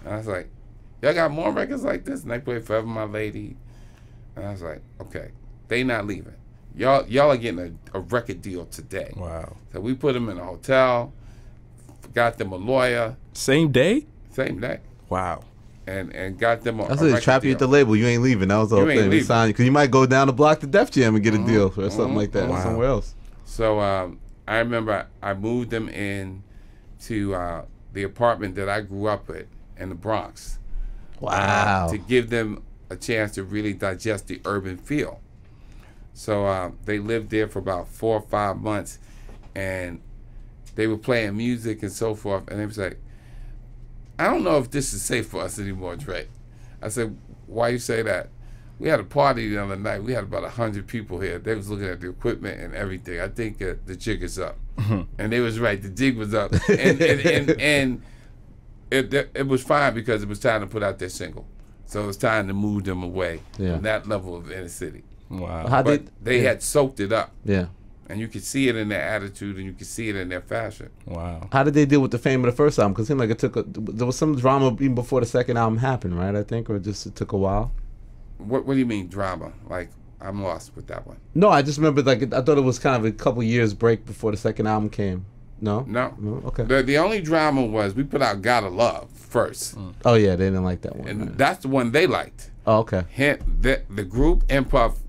And I was like, "Y'all got more records like this?" And they played "Forever My Lady." And I was like, "Okay, they not leaving. Y'all, y'all are getting a, a record deal today." Wow. So we put them in a hotel, got them a lawyer, Same day. same day, Wow. and and got them a. That's a it. record Trap you at the label. You ain't leaving. That was the You whole ain't thing. They leaving. signed you because you might go down the block to Def Jam and get a deal or something mhm, like that Wow. somewhere else. So um, I remember I moved them in to uh, the apartment that I grew up at in the Bronx. Wow. to give them a chance to really digest the urban feel. So uh, they lived there for about four or five months, and they were playing music and so forth. And they was like, "I don't know if this is safe for us anymore, Dre." I said, "Why you say that?" We had a party the other night. We had about a hundred people here. They was looking at the equipment and everything. I think uh, the jig is up, and they was right. The jig was up, [LAUGHS] and and, and, and it it it was fine because it was time to put out their single. So it was time to move them away Yeah. from that level of inner city. Wow. How But did they yeah. had soaked it up, Yeah. and you could see it in their attitude, and you could see it in their fashion. Wow. How did they deal with the fame of the first album? Because it seemed like it took a, there was some drama even before the second album happened, right? I think, or just it took a while. What What do you mean drama? Like I'm lost with that one. No, I just remember like I thought it was kind of a couple years break before the second album came. No. No. Okay. The the only drama was we put out "Gotta Love" first, mm. Oh yeah, they didn't like that one. and right. that's the one they liked. oh okay. Hint the the group and Puff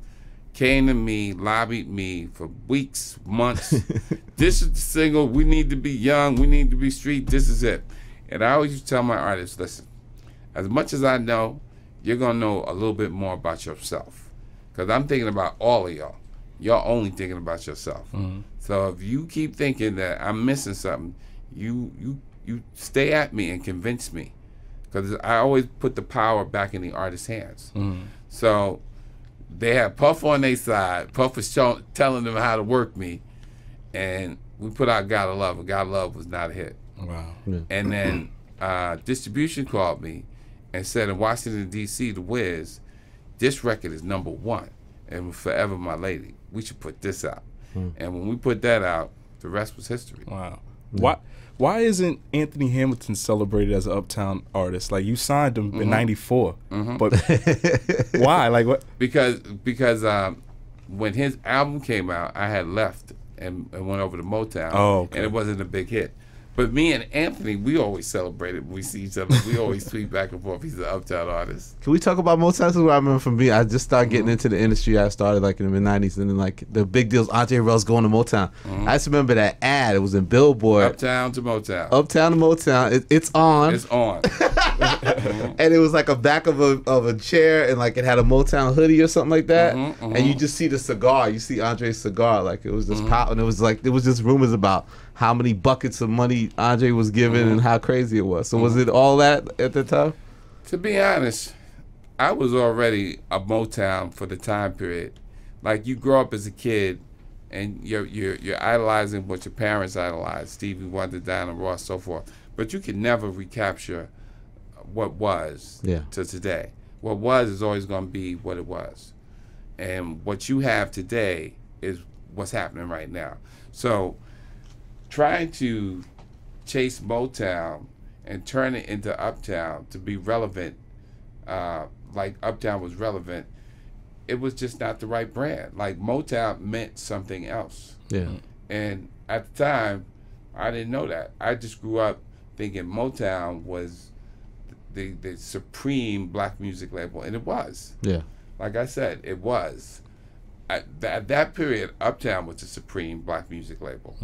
came to me, lobbied me for weeks, months. [LAUGHS] this is the single. We need to be young. We need to be street. This is it. And I always tell my artists, listen, as much as I know, you're gonna know a little bit more about yourself, because I'm thinking about all of y'all. Y'all only thinking about yourself. So if you keep thinking that I'm missing something, you you you stay at me and convince me, because I always put the power back in the artist's hands. So they had Puff on their side. Puff was show, telling them how to work me, and we put out "Gotta Love," and "Gotta Love" was not a hit. Wow. And then uh, distribution called me and said in Washington D.C. the Wiz, this record is number one, and forever my lady. We should put this out. Hmm. And when we put that out, the rest was history. Wow. Hmm. Why why isn't Anthony Hamilton celebrated as an uptown artist? Like you signed him in mm-hmm. '94, mm-hmm. but [LAUGHS] why? Like what? because because um, when his album came out, I had left and, and went over to Motown, Oh, okay. and it wasn't a big hit. But me and Anthony, we always celebrated when we see each other. We always tweet back and forth. He's an uptown artist. Can we talk about Motown? This is what I remember from me. I just started Mm-hmm. getting into the industry. I started like in the mid '90s, and then like the big deals. Andre Rell's going to Motown. I just remember that ad. It was in Billboard. Mm-hmm. Uptown to Motown. Uptown to Motown. It, it's on, It's on. [LAUGHS] [LAUGHS] and it was like a back of a of a chair, and like it had a Motown hoodie or something like that. Mhm, And you just see the cigar. You see Andre's cigar. Like it was just Mm-hmm. pop, and it was like there was just rumors about how many buckets of money Andre was given Mm-hmm. and how crazy it was. So was it all that at the time? to be honest, I was already a Motown for the time period. Like you grow up as a kid, and you're you're you're idolizing what your parents idolized, Stevie Wonder, Diana Ross, so forth. But you can never recapture what was Yeah. to today. what was is always going to be what it was, and what you have today is what's happening right now. So, trying to chase Motown and turn it into Uptown to be relevant, uh, like Uptown was relevant, it was just not the right brand. Like Motown meant something else. Yeah. And at the time, I didn't know that. I just grew up thinking Motown was the the supreme black music label, and it was. Yeah. Like I said, it was. At that, that period, Uptown was the supreme black music label.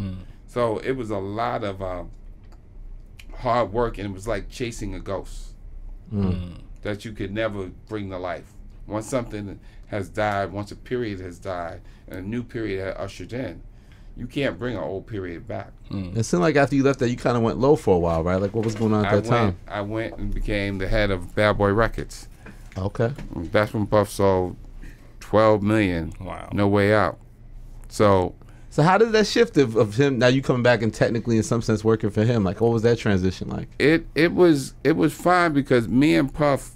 So it was a lot of um, hard work, and it was like chasing a ghost that you could never bring to life. Once something has died, once a period has died, and a new period has ushered in, you can't bring an old period back. It seemed like after you left that, you kind of went low for a while, right? Like, what was going on at I that went, time? I went and became the head of Bad Boy Records. Okay. That's when Puff sold 12 million. Wow. No way out. So So how did that shift of, of him now you coming back and technically in some sense working for him? Like, what was that transition like? it it was it was fine because me and Puff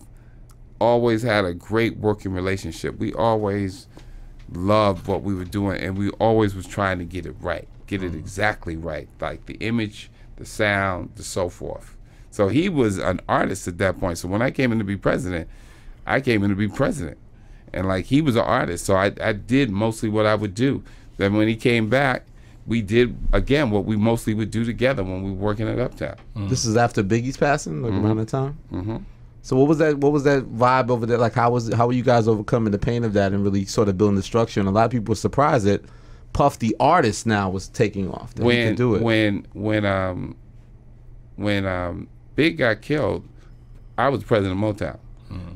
always had a great working relationship. We always loved what we were doing and we always was trying to get it right. Get it exactly right. Like the image, the sound, the so forth. So he was an artist at that point. So when I came in to be president, I came in to be president. And like he was an artist. So I I did mostly what I would do. Then when he came back, we did again what we mostly would do together when we were working at Uptown. This is after Biggie's passing, like around that time. Mm-hmm. So what was that? What was that vibe over there? Like, how was how were you guys overcoming the pain of that and really sort of building the structure? And a lot of people were surprised that Puff, the artist, now was taking off. That he when could do it. when when um when um Big got killed, I was president of Motown,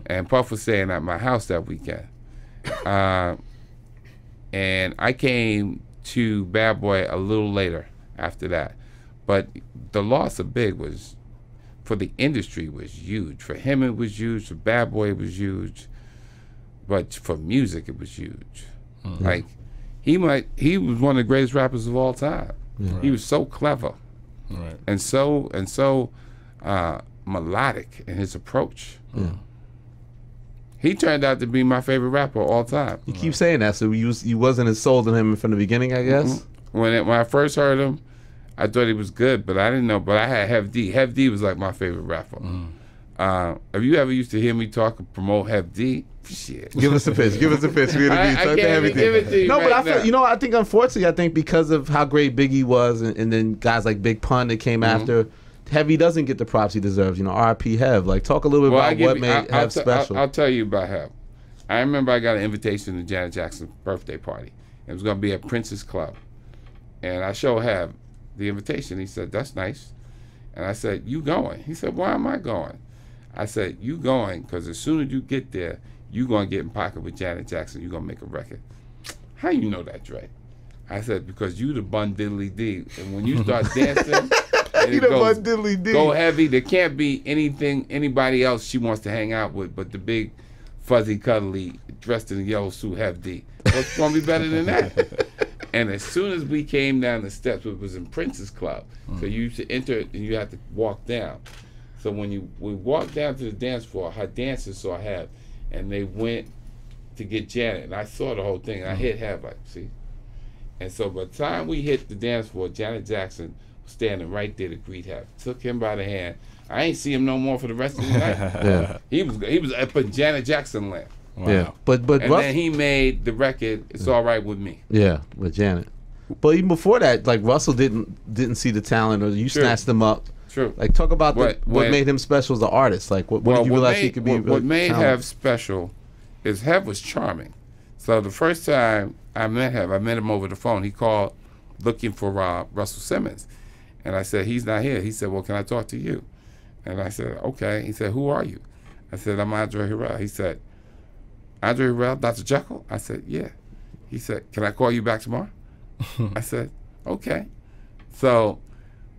and Puff was staying at my house that weekend, uh, and I came to Bad Boy a little later after that, but the loss of Big was for the industry was huge. For him, it was huge. For Bad Boy, it was huge. But for music, it was huge. Like he might he was one of the greatest rappers of all time. He was so clever Right. and so and so uh, melodic in his approach. He turned out to be my favorite rapper of all time. you keep saying that, so you was, you wasn't as sold on him from the beginning, I guess. When it, when I first heard him, I thought he was good, but I didn't know. But I had Hev D. Hev D was like my favorite rapper. Uh, have you ever used to hear me talk and promote Hev D? Shit. Give us a pitch. Give us a pitch. We I- I talk can't to even everything. give it to you no, but I feel now. you know I think unfortunately I think because of how great Biggie was and, and then guys like Big Pun that came Mm-hmm. after, Heavy doesn't get the props he deserves. You know, R.P. Hev. Like talk a little bit Well, I about give what you- made I- I'll t- special. I'll, I'll tell you about Hev. I remember I got an invitation to Janet Jackson's birthday party. It was going to be at Prince's Club. And I showed Hev the invitation. He said, That's nice. And I said, You going? He said, Why am I going? I said, You going because as soon as you get there, you going to get in pocket with Janet Jackson. You're going to make a record. How you know that, Dre? I said, Because you the bun diddly D. And when you start [LAUGHS] dancing, You the goes- bun diddly D. Go heavy. There can't be anything anybody else she wants to hang out with, but the big, fuzzy, cuddly, dressed in a yellow suit, Hev D. What's gonna be better than that? [LAUGHS] and as soon as we came down the steps, it was in Prince's Club, so mm-hmm. you used to enter it and you had to walk down. So when you we walked down to the dance floor, her dancers saw Hev, and they went to get Janet, and I saw the whole thing. And I mm-hmm. hit Hev like, see. And so by the time we hit the dance floor, Janet Jackson was standing right there to greet Hev. Took him by the hand. I ain't see him no more for the rest of the night. [LAUGHS] yeah, He was he was up in Janet Jackson land. Wow. yeah. But but And then he made the record It's All Right With Me. yeah, with Janet. But even before that, like Russell didn't didn't see the talent, or you Sure. snatched him up. True. Like talk about What- the, what when- made him special as an artist. Like what, what did you realize made, he could be? What, made? Hev special is Hev was charming. So the first time I met Hev, I met him over the phone. He called looking for uh, Russell Simmons. And I said, he's not here. He said, well, can I talk to you? And I said, okay. He said, who are you? I said, I'm Andre Harrell. He said, Andre Harrell, Dr. Jekyll? I said, yeah. He said, can I call you back tomorrow? [LAUGHS] I said, okay. So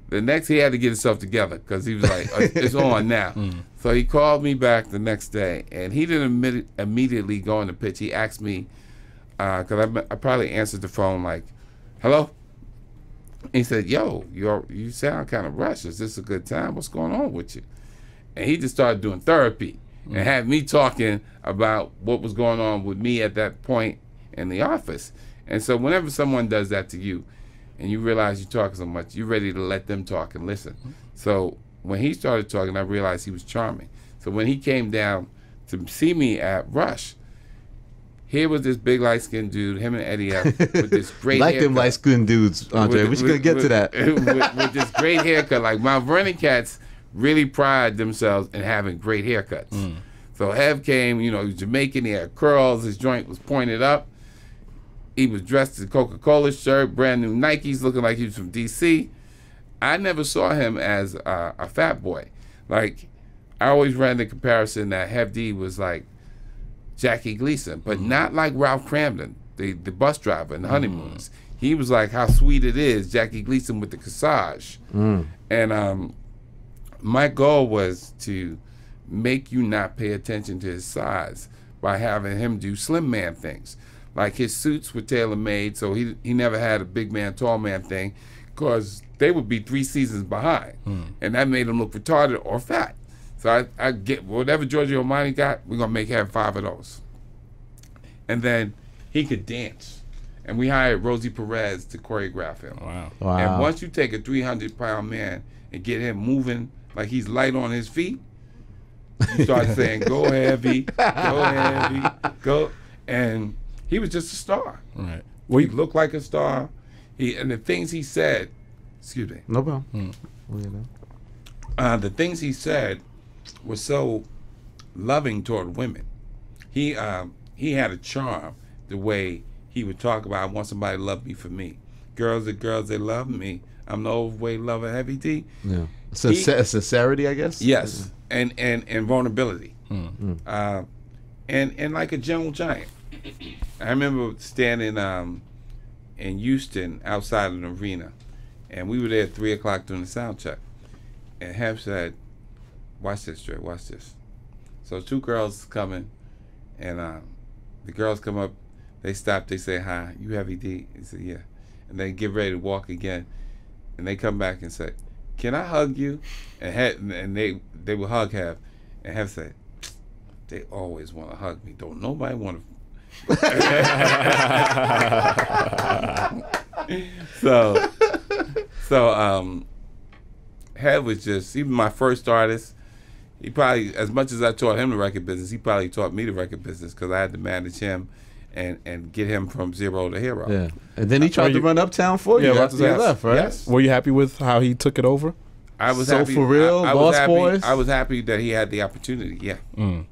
the next he had to get himself together because he was like, "Uh, it's [LAUGHS] on now. So he called me back the next day, and he didn't admit, immediately go on the pitch. He asked me because I, I probably answered the phone like, "Hello." He said, "Yo, you you sound kind of rushed. Is this a good time? What's going on with you?" And he just started doing therapy. And had me talking about what was going on with me at that point in the office. And so whenever someone does that to you, and you realize you talk so much, you're ready to let them talk and listen. So when he started talking, I realized he was charming. So when he came down to see me at Rush, here was this big light skinned dude, him and Eddie F, with this [LAUGHS] great like them light skinned dudes, Andre. With- We're just gonna with- get to that. [LAUGHS] with, with this great haircut. Like Mount Vernon cats really pride themselves in having great haircuts. Mm. So Hev came, you know, he was Jamaican, he had curls, his joint was pointed up. He was dressed in Coca Cola shirt, brand new Nikes, looking like he was from DC. I never saw him as a, a fat boy. Like, I always ran the comparison that Hev D was like Jackie Gleason, but not like Ralph Kramden, the, the bus driver in the honeymoons. He was like how sweet it is, Jackie Gleason with the corsage. And um, my goal was to make you not pay attention to his size by having him do slim man things. Like his suits were tailor made, so he he never had a big man, tall man thing, because they would be three seasons behind, hmm. and that made him look retarded or fat. So I, I get whatever Giorgio Armani got, we're gonna make him five of those. And then he could dance, and we hired Rosie Perez to choreograph him. Wow. Wow. And once you take a 300 pound man and get him moving like he's light on his feet, you start saying, go heavy, go heavy, go. And he was just a star. Right. Well, He looked like a star. He And the things he said, excuse me, no problem. Well, you know. uh, the things he said were so loving toward women. He um, he had a charm the way he would talk about I want somebody to love me for me. Girls are girls, they love me. I'm the overweight lover, heavy D. Yeah. Sincer- sincerity, I guess. Yes, and and and vulnerability, uh, and and like a gentle giant. I remember standing um, in Houston outside of an arena, and we were there at three o'clock during the sound check, and Hev said, "Watch this, Dre. Watch this." So two girls coming, and um, the girls come up. They stop. They say, "Hi, you Heavy D?" He said, "Yeah," and they get ready to walk again, and they come back and say, "Can I hug you?" And had, and they they would hug Hev, and Hev said, "They always want to hug me. Don't nobody want to." [LAUGHS] so, so um, Hev was just even my first artist. He probably, as much as I taught him the record business, he probably taught me the record business because I had to manage him and and get him from zero to hero. Yeah. And then he uh, tried to run uptown for you about after to you left, right? Yes. Were you happy with how he took it over? I was So happy. for real, I, I was Lost happy, Boys? I was happy that he had the opportunity. Yeah. Mm.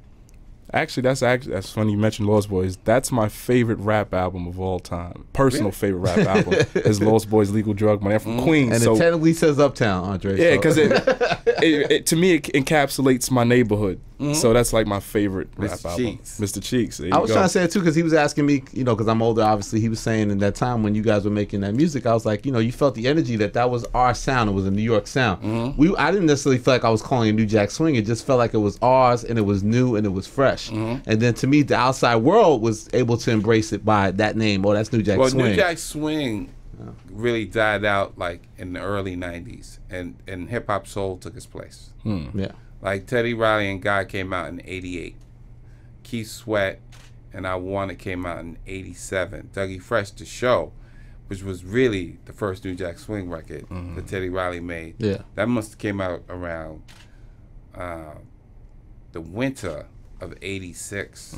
Actually, that's actually that's funny you mentioned Lost Boyz. That's my favorite rap album of all time. Personal Really? favorite rap album is [LAUGHS] Lost Boyz Legal Drug Money. I'm from Queens, And so it technically says uptown, Andre. yeah, so- because it, [LAUGHS] it, it to me it encapsulates my neighborhood. So that's like my favorite rap Mr. album. Cheeks. Mr. Cheeks. there I you was go. trying to say it too because he was asking me, you know, because I'm older. Obviously, he was saying in that time when you guys were making that music, I was like, you know, you felt the energy that that was our sound. It was a New York sound. Mm-hmm. We, I didn't necessarily feel like I was calling it New Jack Swing. It just felt like it was ours and it was new and it was fresh. Mm-hmm. And then to me, the outside world was able to embrace it by that name. Oh, that's New Jack Well, Swing. Well, New Jack Swing really died out like in the early '90s, and and hip hop soul took its place. Yeah. Like Teddy Riley and God came out in '88. Keith Sweat and I Want It came out in '87. Dougie Fresh, the show, which was really the first New Jack Swing record that Teddy Riley made. Yeah. That must have came out around uh, the winter of '86.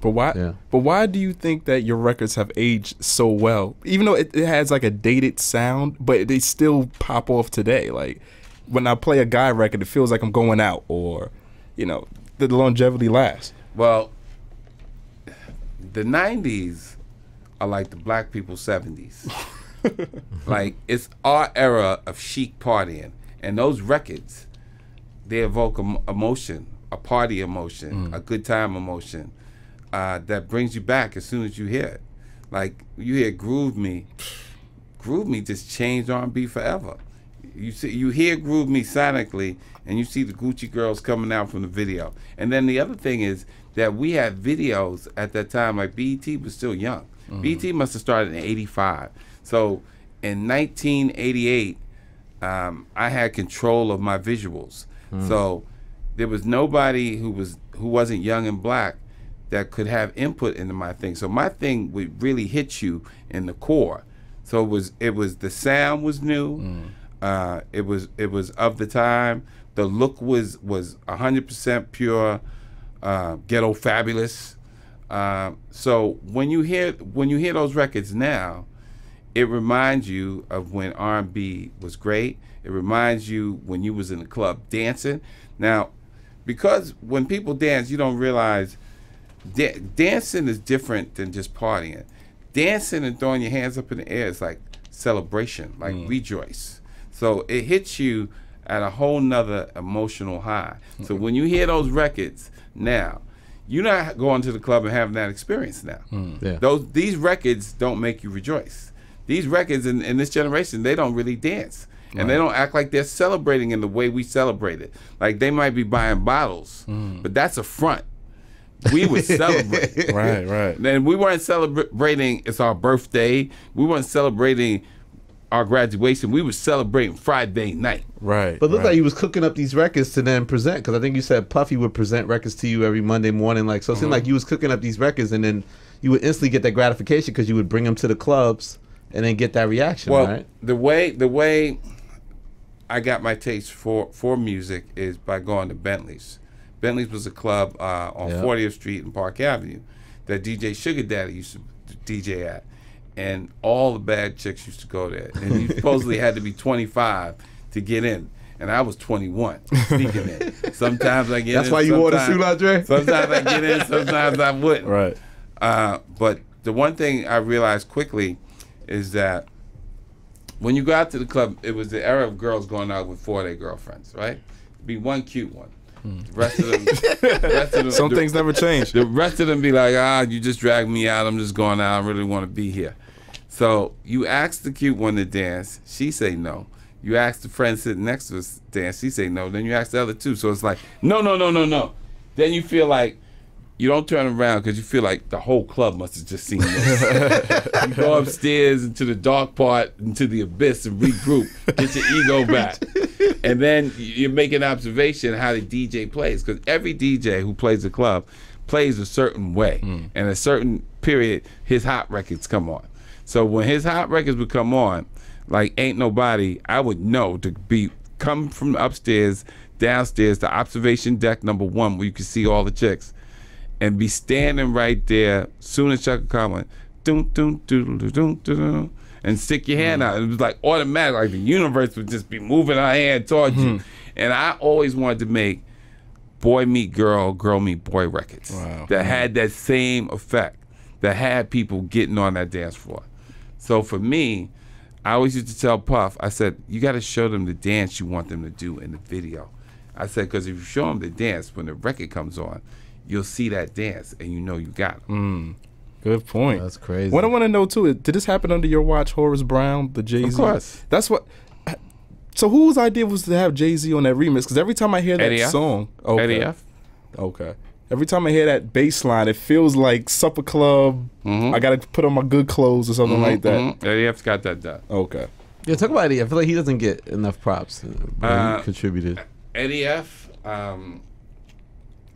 But why? Yeah. But why do you think that your records have aged so well? Even though it, it has like a dated sound, but they still pop off today. Like when I play a guy record, it feels like I'm going out, or you know, the longevity lasts. Well, the '90s are like the black people's '70s. [LAUGHS] like it's our era of chic partying, and those records, they evoke em- emotion, a party emotion, a good time emotion, uh, that brings you back as soon as you hear it. Like you hear "Groove Me," "Groove Me" just changed R&B forever. You see, you hear "Groove Me" sonically, and you see the Gucci girls coming out from the video. And then the other thing is that we had videos at that time. Like BET was still young. BET must have started in '85. So in 1988, um, I had control of my visuals. So there was nobody who was who wasn't young and black that could have input into my thing. So my thing would really hit you in the core. So it was it was the sound was new. Uh, it was it was of the time. The look was was hundred percent pure, uh, ghetto fabulous. Uh, so when you hear when you hear those records now, it reminds you of when R&B was great. It reminds you when you was in the club dancing. Now, because when people dance, you don't realize da- dancing is different than just partying. Dancing and throwing your hands up in the air is like celebration, like mm. rejoice. So it hits you at a whole nother emotional high. So mm-hmm. when you hear those records now, you're not going to the club and having that experience now. Mm. Yeah. Those these records don't make you rejoice. These records in, in this generation, they don't really dance. And they don't act like they're celebrating in the way we celebrate it. Like they might be buying bottles, mm. but that's a front. We would celebrate. [LAUGHS] Right, right. And we weren't celebrating it's our birthday. We weren't celebrating our graduation. We were celebrating Friday night. Right. But it looked right. like he was cooking up these records to then present because I think you said Puffy would present records to you every Monday morning. Like so, it seemed uh-huh. like you was cooking up these records and then you would instantly get that gratification because you would bring them to the clubs and then get that reaction. Well, right? the way the way I got my taste for for music is by going to Bentley's. Bentley's was a club uh, on Yeah. 40th Street and Park Avenue that DJ Sugar Daddy used to DJ at, and all the bad chicks used to go there. And you [LAUGHS] supposedly had to be 25 to get in. And I was 21 sneaking in. [LAUGHS] Sometimes I get That's in. why you wore the suit, Andre? Sometimes I get in. Sometimes I wouldn't. Right. Uh, but the one thing I realized quickly is that when you go out to the club, it was the era of girls going out with four of their girlfriends, right? Be one cute one. The rest of them, [LAUGHS] the rest of them Some the, things never change. the rest of them be like, ah, you just dragged me out. I'm just going out. I really want to be here. So you ask the cute one to dance. She say no. You ask the friend sitting next to us to dance. She say no. Then you ask the other two. So it's like, no, no, no, no, no. Then you feel like you don't turn around because you feel like the whole club must have just seen this. [LAUGHS] you go upstairs into the dark part, into the abyss, and regroup. Get your ego [LAUGHS] back, and then you make an observation how the DJ plays because every DJ who plays a club plays a certain way, hmm. and a certain period his hot records come on. So when his hot records would come on, like ain't nobody, I would know to be come from upstairs, downstairs to observation deck number one where you can see all the chicks and be standing right there soon as Chuck comment, doom doom doom doom doom doom, and stick your hand out. It was like automatic, like the universe would just be moving our hand towards you. Hmm. And I always wanted to make boy meet girl, girl meet boy records Wow. that hmm. had that same effect, that had people getting on that dance floor. So for me, I always used to tell Puff, I said, you got to show them the dance you want them to do in the video. I said, because if you show them the dance when the record comes on, you'll see that dance and you know you got them. Good point. That's crazy. What I want to know too is, did this happen under your watch, Horace Brown, the Jay Z? Of course. That's what. So whose idea was to have Jay Z on that remix? Because every time I hear that Eddie F. song, okay, Eddie F. okay, every time I hear that bass line, it feels like Supper Club. Mm-hmm. I gotta put on my good clothes or something like that. Mhm. Eddie F's got that done. Okay. Yeah, talk about Eddie. I feel like he doesn't get enough props. But Uh, he contributed. Eddie F. Um,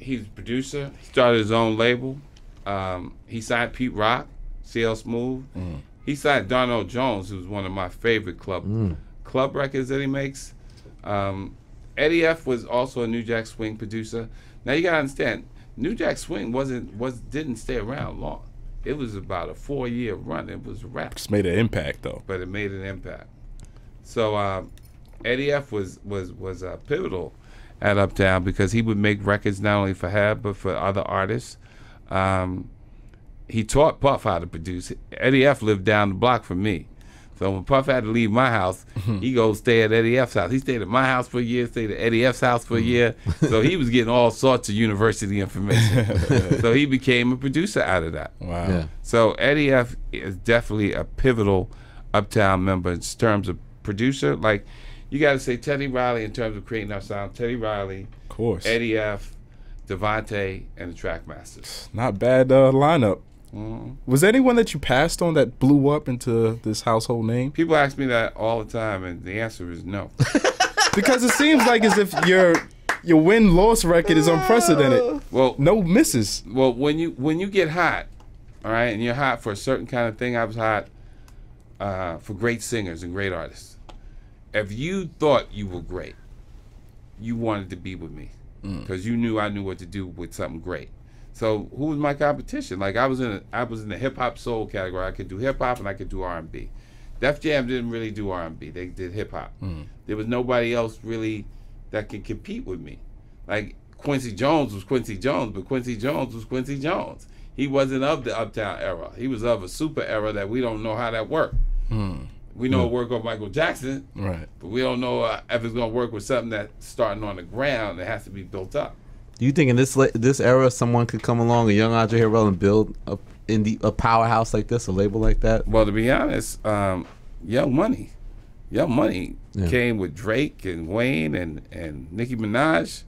he's a producer. He started his own label. Um, he signed Pete Rock, CL Smooth. He signed Darnell Jones, who's one of my favorite club club records that he makes. Um, Eddie F. was also a New Jack Swing producer. Now you gotta understand, New Jack Swing wasn't was didn't stay around long. It was about a four year run. It was rap. Just made an impact though. but it made an impact. So um, Eddie F was was was uh, pivotal at Uptown because he would make records not only for Hev but for other artists. Um, he taught Puff how to produce. Eddie F lived down the block from me. So when Puff had to leave my house, [LAUGHS] he goes stay at Eddie F's house. He stayed at my house for a year, stayed at Eddie F's house for a year. [LAUGHS] So he was getting all sorts of university information. [LAUGHS] so he became a producer out of that. Wow. Yeah. So Eddie F is definitely a pivotal Uptown member in terms of producer. Like you got to say Teddy Riley in terms of creating our sound. Teddy Riley, Of course. Eddie F, DeVante, and the Trackmasters. Not bad uh, lineup. Mhm. Was anyone that you passed on that blew up into this household name? People ask me that all the time, and the answer is no. [LAUGHS] Because it seems like as if you're your win loss record is unprecedented. Well, No misses. well, when you when you get hot, all right, and you're hot for a certain kind of thing. I was hot uh, for great singers and great artists. If you thought you were great, you wanted to be with me mm. because you knew I knew what to do with something great. So who was my competition? Like I was in a, I was in the hip hop soul category. I could do hip hop and I could do R and B. Def Jam didn't really do R and B. They did hip hop. Mm. There was nobody else really that could compete with me. Like Quincy Jones was Quincy Jones, but Quincy Jones was Quincy Jones. He wasn't of the Uptown era. He was of a super era that we don't know how that worked. Mm. We know it worked on Michael Jackson, Right. but we don't know uh, if it's going to work with something that's starting on the ground that has to be built up. Do you think in this this era someone could come along, a young Andre Harrell, and build a indie a powerhouse like this, a label like that? Well, to be honest, um, Young Money, Young Money Yeah. came with Drake and Wayne and and Nicki Minaj.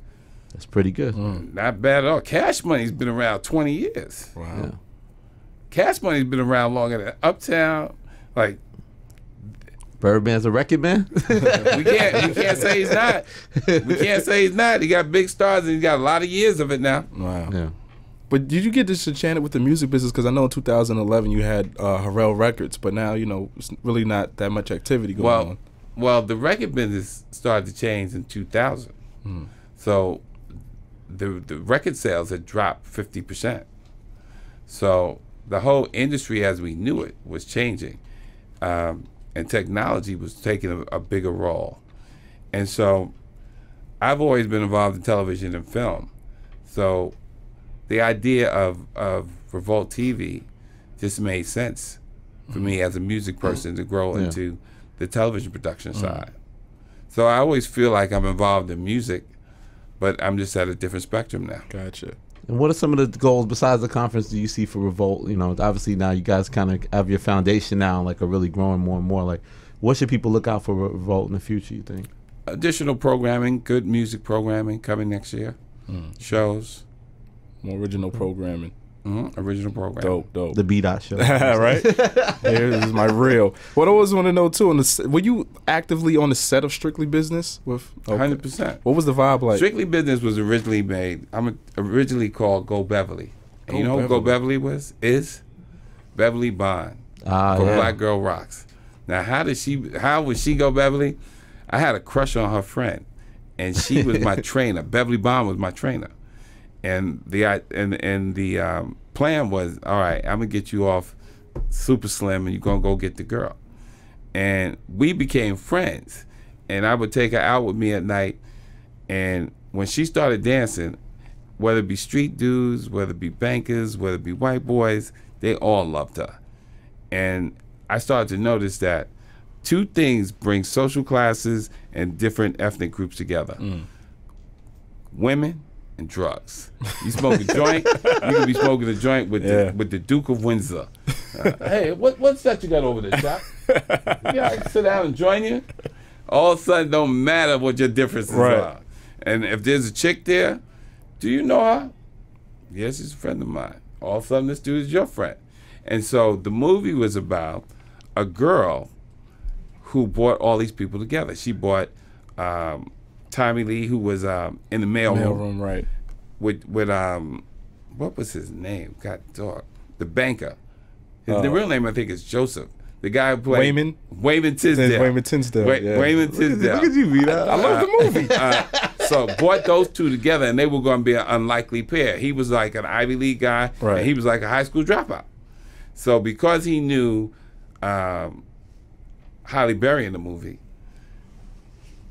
That's pretty good. Not bad at all. Cash Money's been around 20 years. Wow. Yeah. Cash Money's been around longer than Uptown. Like Birdman's a record man. [LAUGHS] we can't we can't say he's not. We can't say he's not. He got big stars and he's got a lot of years of it now. Wow. yeah. But did you get disenchanted with the music business? Because I know in 2011 you had uh, Harrell Records, but now you know it's really not that much activity going Well, on. well, the record business started to change in 2000. So the the record sales had dropped 50 percent. So the whole industry, as we knew it, was changing, um, and technology was taking a, a bigger role. And so, I've always been involved in television and film. So, the idea of of Revolt TV just made sense for me as a music mm-hmm. person to grow Yeah. into the television production mm-hmm. side. So I always feel like I'm involved in music, but I'm just at a different spectrum now. Gotcha. And what are some of the goals besides the conference do you see for Revolt? You know, obviously now you guys kind of have your foundation now, like are really growing more and more. Like, what should people look out for Revolt in the future? You think? Additional programming, good music programming coming next year. Hmm. Shows, More original hmm. programming. Hmm original program. Dope, dope. The B Dot show. [LAUGHS] right? Here is my real. What I always want to know too, on the were you actively on the set of Strictly Business with? okay. Hundred percent. What was the vibe like? Strictly Business was originally made. I'm originally called Go Beverly. And Go you know who Go Beverly. Beverly was? Is Beverly Bond Ah, from yeah. Black Girl Rocks. Now, how did she? How would she go Beverly? I had a crush on her friend, and she was my [LAUGHS] trainer. Beverly Bond was my trainer, and the I and and the um, plan was, all right, I'm gonna get you off Super Slim, and you're gonna go get the girl. And we became friends, and I would take her out with me at night, and when she started dancing, whether it be street dudes, whether it be bankers, whether it be white boys, they all loved her. And I started to notice that two things bring social classes and different ethnic groups together women and drugs. You smoke a joint, you could be smoking a joint with Yeah. the with the Duke of Windsor. Uh, [LAUGHS] hey, what what's that you got over there, Doc? yeah, I can sit down and join you. All of a sudden, don't matter what your differences Right. are. And if there's a chick there, do you know her? Yes, she's a friend of mine. All of a sudden, this dude is your friend. And so the movie was about a girl who brought all these people together. She brought um, Tommy Lee, who was um, in the mailroom Mailroom, right? with with um, what was his name? God dog, the banker. His, the Uh, real name I think is Joseph. The guy who played Wayman? Wayman Tisdale. Wayman Tisdale, Wa- yeah. Wayman. Look at you, Vita. I love the [LAUGHS] movie. Uh, so brought those two together, and they were going to be an unlikely pair. He was like an Ivy League guy, Right. and he was like a high school dropout. So because he knew um, Halle Berry in the movie,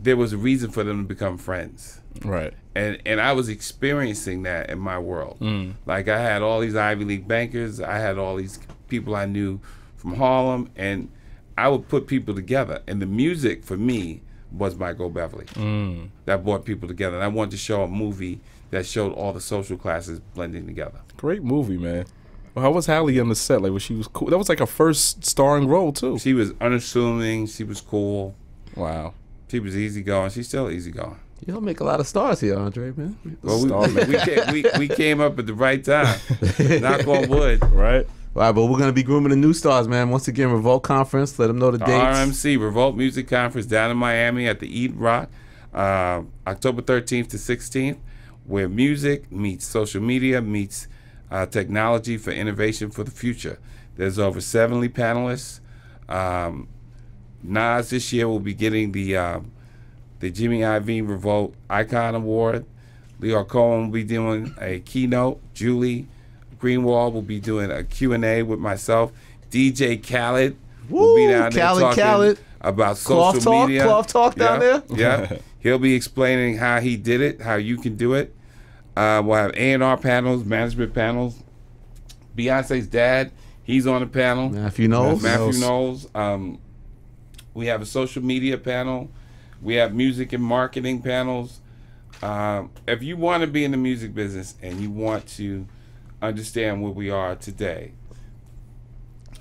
there was a reason for them to become friends. right. And and I was experiencing that in my world. Mm. Like I had all these Ivy League bankers, I had all these people I knew from Harlem, and I would put people together. And the music for me was by Go Beverly. Mm. That brought people together. And I wanted to show a movie that showed all the social classes blending together. Great movie, man. Well, how was Halle on the set? Like, was she was cool? That was like her first starring role too. She was unassuming. She was cool. Wow. She was easygoing. She's still easygoing. You don't make a lot of stars here, Andre, man. Well, we, we, we, came, we, we came up at the right time. [LAUGHS] Knock on wood. Right. All right, but we're gonna be grooming the new stars, man. Once again, Revolt Conference. Let them know the dates. RMC Revolt Music Conference down in Miami at the Eden Roc. uh, October 13th to 16th, where music meets social media meets uh, technology for innovation for the future. There's over 70 panelists. Um, Nas this year will be getting the um, the Jimmy Iovine Revolt Icon Award. Lyor Cohen will be doing a keynote. Julie Greenwald will be doing a Q&A with myself. DJ Khaled will be down there Khaled, talking Khaled. about Cloth social talk, media. cloth talk down Yeah, there? Yeah. He'll be explaining how he did it, how you can do it. Uh, we'll have A&R panels, management panels. Beyonce's dad, he's on the panel. Matthew Knowles. Matthew Knowles. Um, we have a social media panel. We have music and marketing panels. Um, if you want to be in the music business and you want to understand where we are today,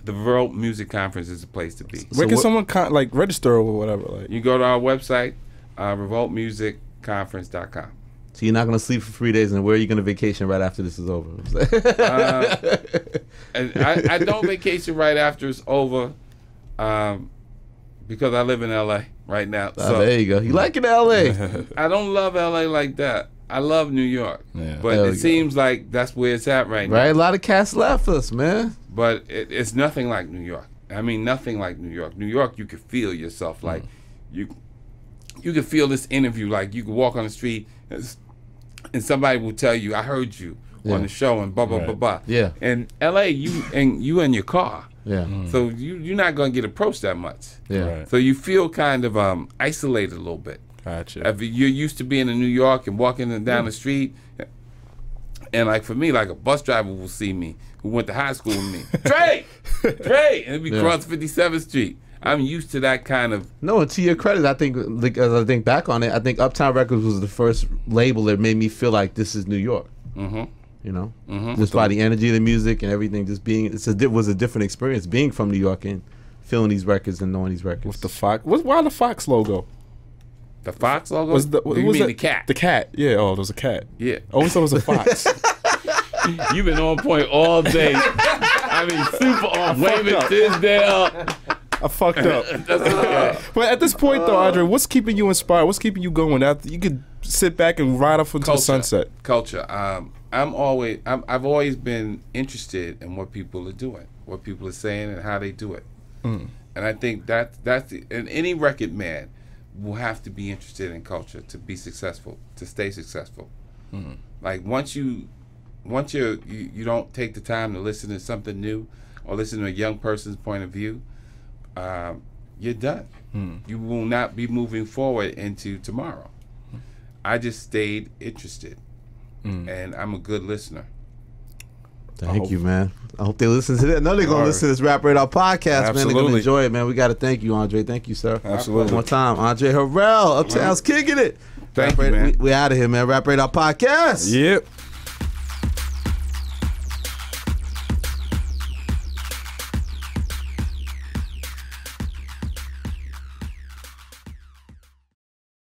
the Revolt Music Conference is the place to be. Where can what- someone con- like register or whatever? Like, You go to our website, uh, revoltmusicconference.com. So you're not gonna sleep for three days, and where are you gonna vacation right after this is over? [LAUGHS] Uh, I, I don't vacation right after it's over um, because I live in LA right now. Ah, So there you go. You like it, L.A. I don't love LA like that. I love New York, Yeah. but it seems like that's where it's at right, right? now. Right, a lot of cats left us, man. But it, it's nothing like New York. I mean, nothing like New York. New York, you could feel yourself Mm. like you. You could feel this interview like you could walk on the street and, and somebody will tell you, "I heard you Yeah. on the show," and blah blah blah Right. blah. Yeah. And L.A., you and you in your car, Yeah, so you you're not gonna get approached that much. yeah. Right. So you feel kind of um, isolated a little bit. Gotcha. If you're used to being in New York and walking down the street, and like for me, like a bus driver will see me who went to high school with me, [LAUGHS] Trey, Trey, and we Yeah. cross 57th Street. I'm used to that kind of. No, and to your credit, I think like, as I think back on it, I think Uptown Records was the first label that made me feel like this is New York. hmm You know, Mhm. just by the energy of the music and everything, just being it's a di- was a different experience being from New York and feeling these records and knowing these records. With the fox. What? Why the fox logo? The Fox logo. Was the? What you was mean that? the cat? The cat. Yeah. Oh, there was a cat. yeah. I always thought it was a fox. [LAUGHS] [LAUGHS] You've been on point all day. I mean, super on Wayman up. Tisdale. I fucked up. [LAUGHS] But at this point, though, Andre, what's keeping you inspired? What's keeping you going? After you could sit back and ride off into the sunset. Culture. Um, I'm always. I'm, I've always been interested in what people are doing, what people are saying, and how they do it. Mm. And I think that that's the, and any record man will have to be interested in culture to be successful, to stay successful. Mm. Like once you, once you you you don't take the time to listen to something new, or listen to a young person's point of view, um, you're done. Mm. You will not be moving forward into tomorrow. I just stayed interested, Mm. and I'm a good listener. Thank you, man. I hope they listen to that. No, they're gonna listen to this Rap Radar podcast, man. They're gonna enjoy it, man. We gotta thank you, Andre. Thank you, sir. Absolutely. One more time, Andre Harrell, Uptown's kicking it. Thank Rap you, Radar- man. We, we out of here, man. Rap Radar podcast. Yep.